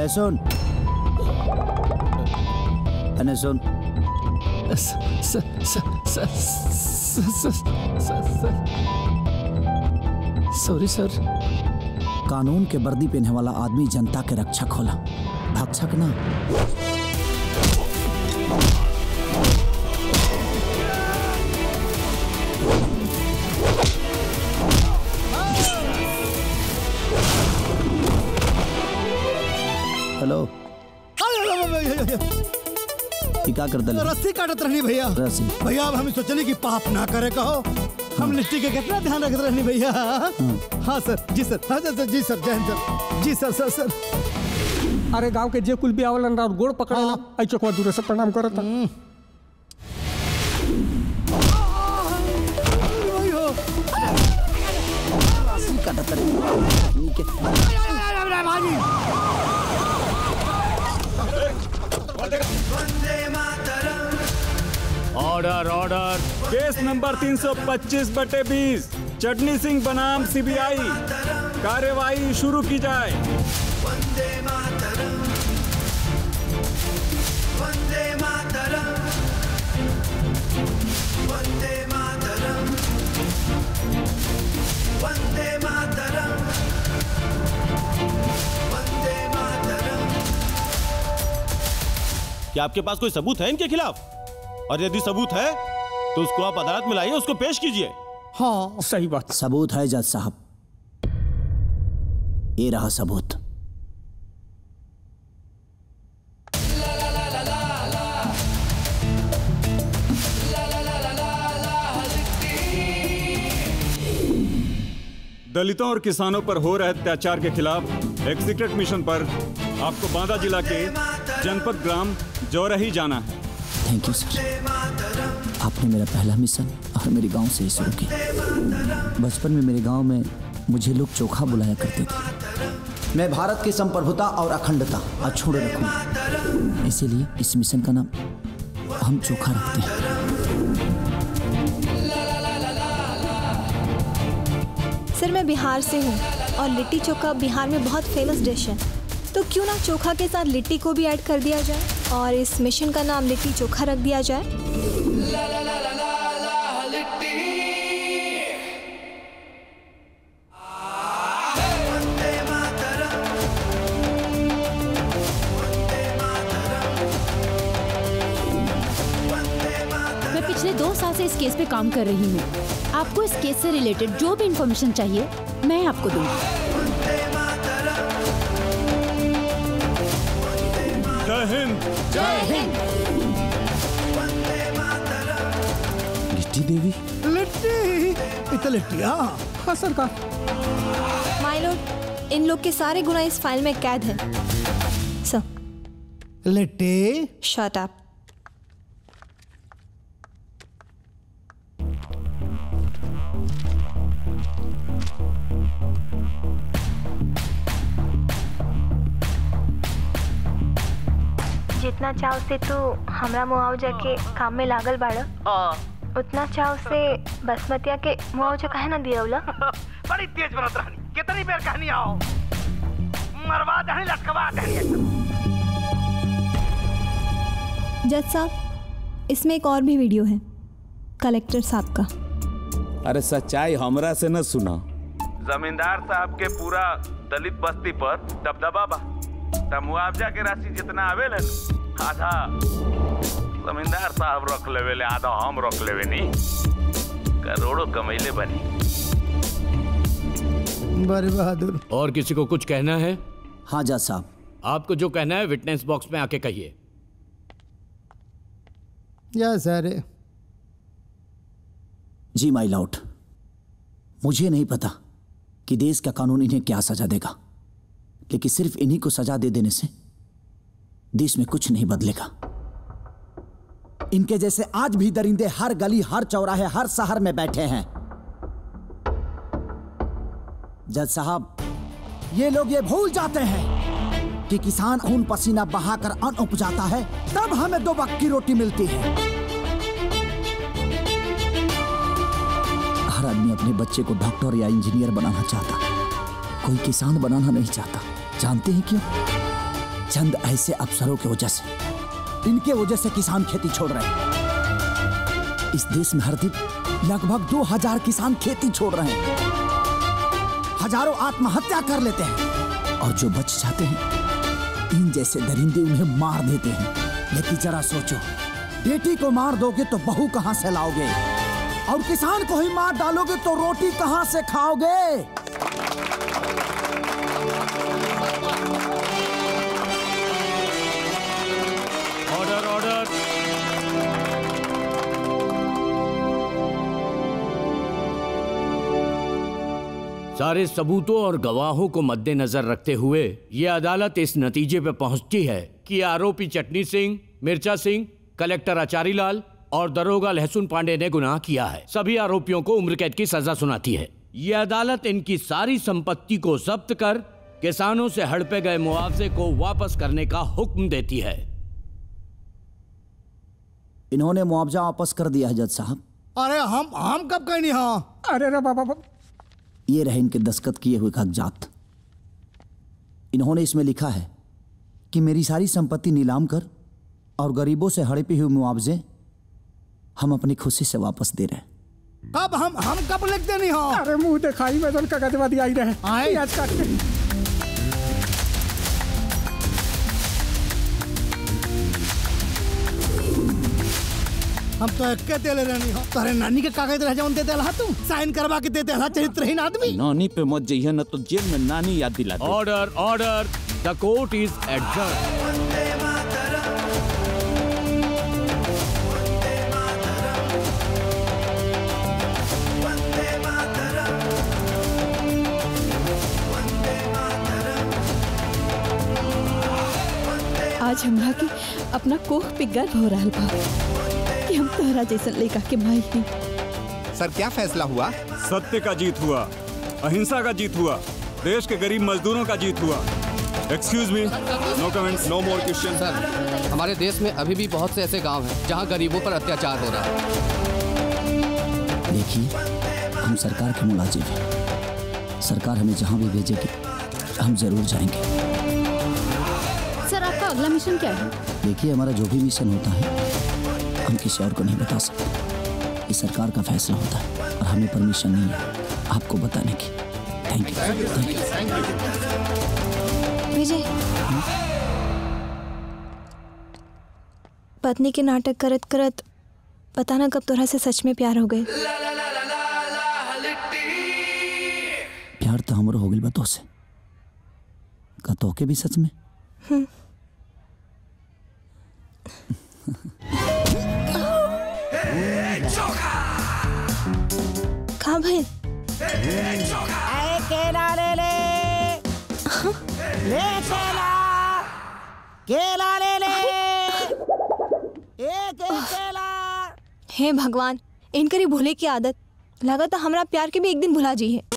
लहसुन सुन सॉरी सर कानून के वर्दी पहने वाला आदमी जनता के रक्षक होला भक्षक ना ये क्या करते ले? रस्सी काटत रहनी भैया। रस्सी? भैया अब हम सोचली कि पाप ना करे कहो। हम लिट्टी के कितना ध्यान रखते रहनी भैया। हाँ। सर। जी सर। हाँ सर जी सर। जय सर। जी सर सर सर। अरे गाँव के जे कुल भी आवलन और गोड़ पकड़ेला आई चोकवा दूर से प्रणाम करता। ऑर्डर ऑर्डर केस नंबर 325 बटे 20 चटनी सिंह बनाम सीबीआई कार्यवाही शुरू की जाए। वंदे मातरम। वंदे मातरम। वंदे मातरम। वंदे मातरम। वंदे मातरम। क्या आपके पास कोई सबूत है इनके खिलाफ? और यदि सबूत है तो उसको आप अदालत में लाइए उसको पेश कीजिए। हाँ सही बात। सबूत है जज साहब। ये रहा सबूत। दलितों और किसानों पर हो रहे अत्याचार के खिलाफ एक सीक्रेट मिशन पर आपको बांदा जिला के जनपद ग्राम जौरही जाना है। थैंक यू सर आपने मेरा पहला मिशन और मेरे गाँव से ही शुरू किया। बचपन में मेरे गाँव में मुझे लोग चोखा बुलाया करते थे। मैं भारत की संप्रभुता और अखंडता अछूड़ रखूँगा। इसीलिए इस मिशन का नाम हम चोखा रखते हैं। सर, मैं बिहार से हूँ और लिट्टी चोखा बिहार में बहुत फ़ेमस डिश है। तो क्यों ना चोखा के साथ लिट्टी को भी ऐड कर दिया जाए और इस मिशन का नाम लिट्टी चोखा रख दिया जाए। पिछले दो साल से इस केस पे काम कर रही हूँ। आपको इस केस से रिलेटेड जो भी इंफॉर्मेशन चाहिए, मैं आपको दूँगी। जय हिंद। जय हिंद लिट्टी देवी? लिट्टी? इतना लिट्टिया हाँ। सरकार इन लोग के सारे गुना इस फ़ाइल में कैद है। सर। लिट्टी? Shut up. जितना चाव से तू हमरा मुआवजा के काम में लागल बाड़ा। उतना चाव से बसमतिया के मुआवजा काहे ना दियवला <laughs> बड़ी तेज बनत रहनी। कितनी बेर कहनी आओ? मरवा दहनी लटकवा दहनी जज साहब इसमें एक और भी वीडियो है कलेक्टर साहब का। अरे सच्चाई हमरा से न सुना। जमींदार साहब के पूरा दलित बस्ती पर दबदबा बा। त मुआवजा के राशि जितना आवेला न, आधा जमींदार साहब रख लेवे ले आधा हम रख लेवे नी। करोड़ों कमैले बनी। बड़े बहादुर और किसी को कुछ कहना है? हाँ जा साहब। आपको जो कहना है विटनेस बॉक्स में आके कहिए। या सारे। जी माई लॉर्ड मुझे नहीं पता कि देश का कानून इन्हें क्या सजा देगा। लेकिन सिर्फ़ इन्हीं को सजा दे देने से देश में कुछ नहीं बदलेगा। इनके जैसे आज भी दरिंदे हर गली, हर चौराहे, हर शहर में बैठे हैं। जज साहब, ये लोग ये भूल जाते हैं कि किसान खून पसीना बहाकर अन्न उपजाता है, तब हमें दो वक्त की रोटी मिलती है। हर आदमी अपने बच्चे को डॉक्टर या इंजीनियर बनाना चाहता, कोई किसान बनाना नहीं चाहता। जानते हैं क्यों? चंद ऐसे अफसरों की वजह से। इनके वजह से किसान खेती छोड़ रहे हैं। इस देश में हर दिन लगभग दो हज़ार किसान खेती छोड़ रहे हैं। हज़ारों आत्महत्या कर लेते हैं। और जो बच जाते हैं, इन जैसे दरिंदे उन्हें मार देते हैं। लेकिन जरा सोचो, बेटी को मार दोगे तो बहू कहाँ से लाओगे? और किसान को ही मार डालोगे तो रोटी कहाँ से खाओगे? सारे सबूतों और गवाहों को मद्देनजर रखते हुए ये अदालत इस नतीजे पर पहुँचती है कि आरोपी चटनी सिंह मिर्चा सिंह कलेक्टर आचारी लाल और दरोगा लहसुन पांडे ने गुनाह किया है। सभी आरोपियों को उम्र कैद की सजा सुनाती है। ये अदालत इनकी सारी संपत्ति को जब्त कर किसानों से हड़पे गए मुआवजे को वापस करने का हुक्म देती है। इन्होंने मुआवजा वापस कर दिया है जज साहब। अरे हम हम कब कहीं नहीं हाँ? अरे रे बाबा ये रहे इनके दस्तखत किए हुए कागजात। इन्होंने इसमें लिखा है कि मेरी सारी संपत्ति नीलाम कर और गरीबों से हड़पी हुए मुआवजे हम अपनी खुशी से वापस दे रहे हैं। कब हम हम कब लिखते नहीं हो? अरे मुँह दिखाई में तो कागजवादी आई रहे आए? आज काट हम तो एक देले रहनी हो तोरे नानी के कागज़ रह जाऊन देते रहा तुम साइन करवा के देते रहा चरित्रहीन आदमी। नानी पे मत जाइए न तो जेल में नानी याद दिला दे। Order order the court is adjourn आज हमरा के अपना कोख पे गर्व हो रहा बा कि हम तोहरा जैसन लड़का के माई ही। सर क्या फैसला हुआ? सत्य का जीत हुआ अहिंसा का जीत हुआ देश के गरीब मजदूरों का जीत हुआ। Excuse me no comments no more question sir हमारे देश में अभी भी बहुत से ऐसे गाँव हैं जहाँ गरीबों पर अत्याचार हो रहा है। देखिए हम सरकार के मुलाजिम हैं। सरकार हमें जहाँ भी भेजेगी हम ज़रूर जाएँगे। सर आपका अगला मिशन क्या है? देखिए हमारा जो भी मिशन होता है हम किसी और को नहीं बता सकते। ये सरकार का फैसला होता है और हमें परमिशन नहीं है। आपको बताने की। Thank you thank you Vijay. पत्नी के नाटक करत करत पता ना कब तोरा से सच में प्यार हो गए? प्यार तो हमरो हो गइल बा तोसे। का तोके भी सच में? <laughs> भाई। अरे केला ले ले। ले केला केला ले ले। एक एक केला हे भगवान इनकरी भूले की आदत। लगा तो हमरा प्यार के भी एक दिन भुला जी है।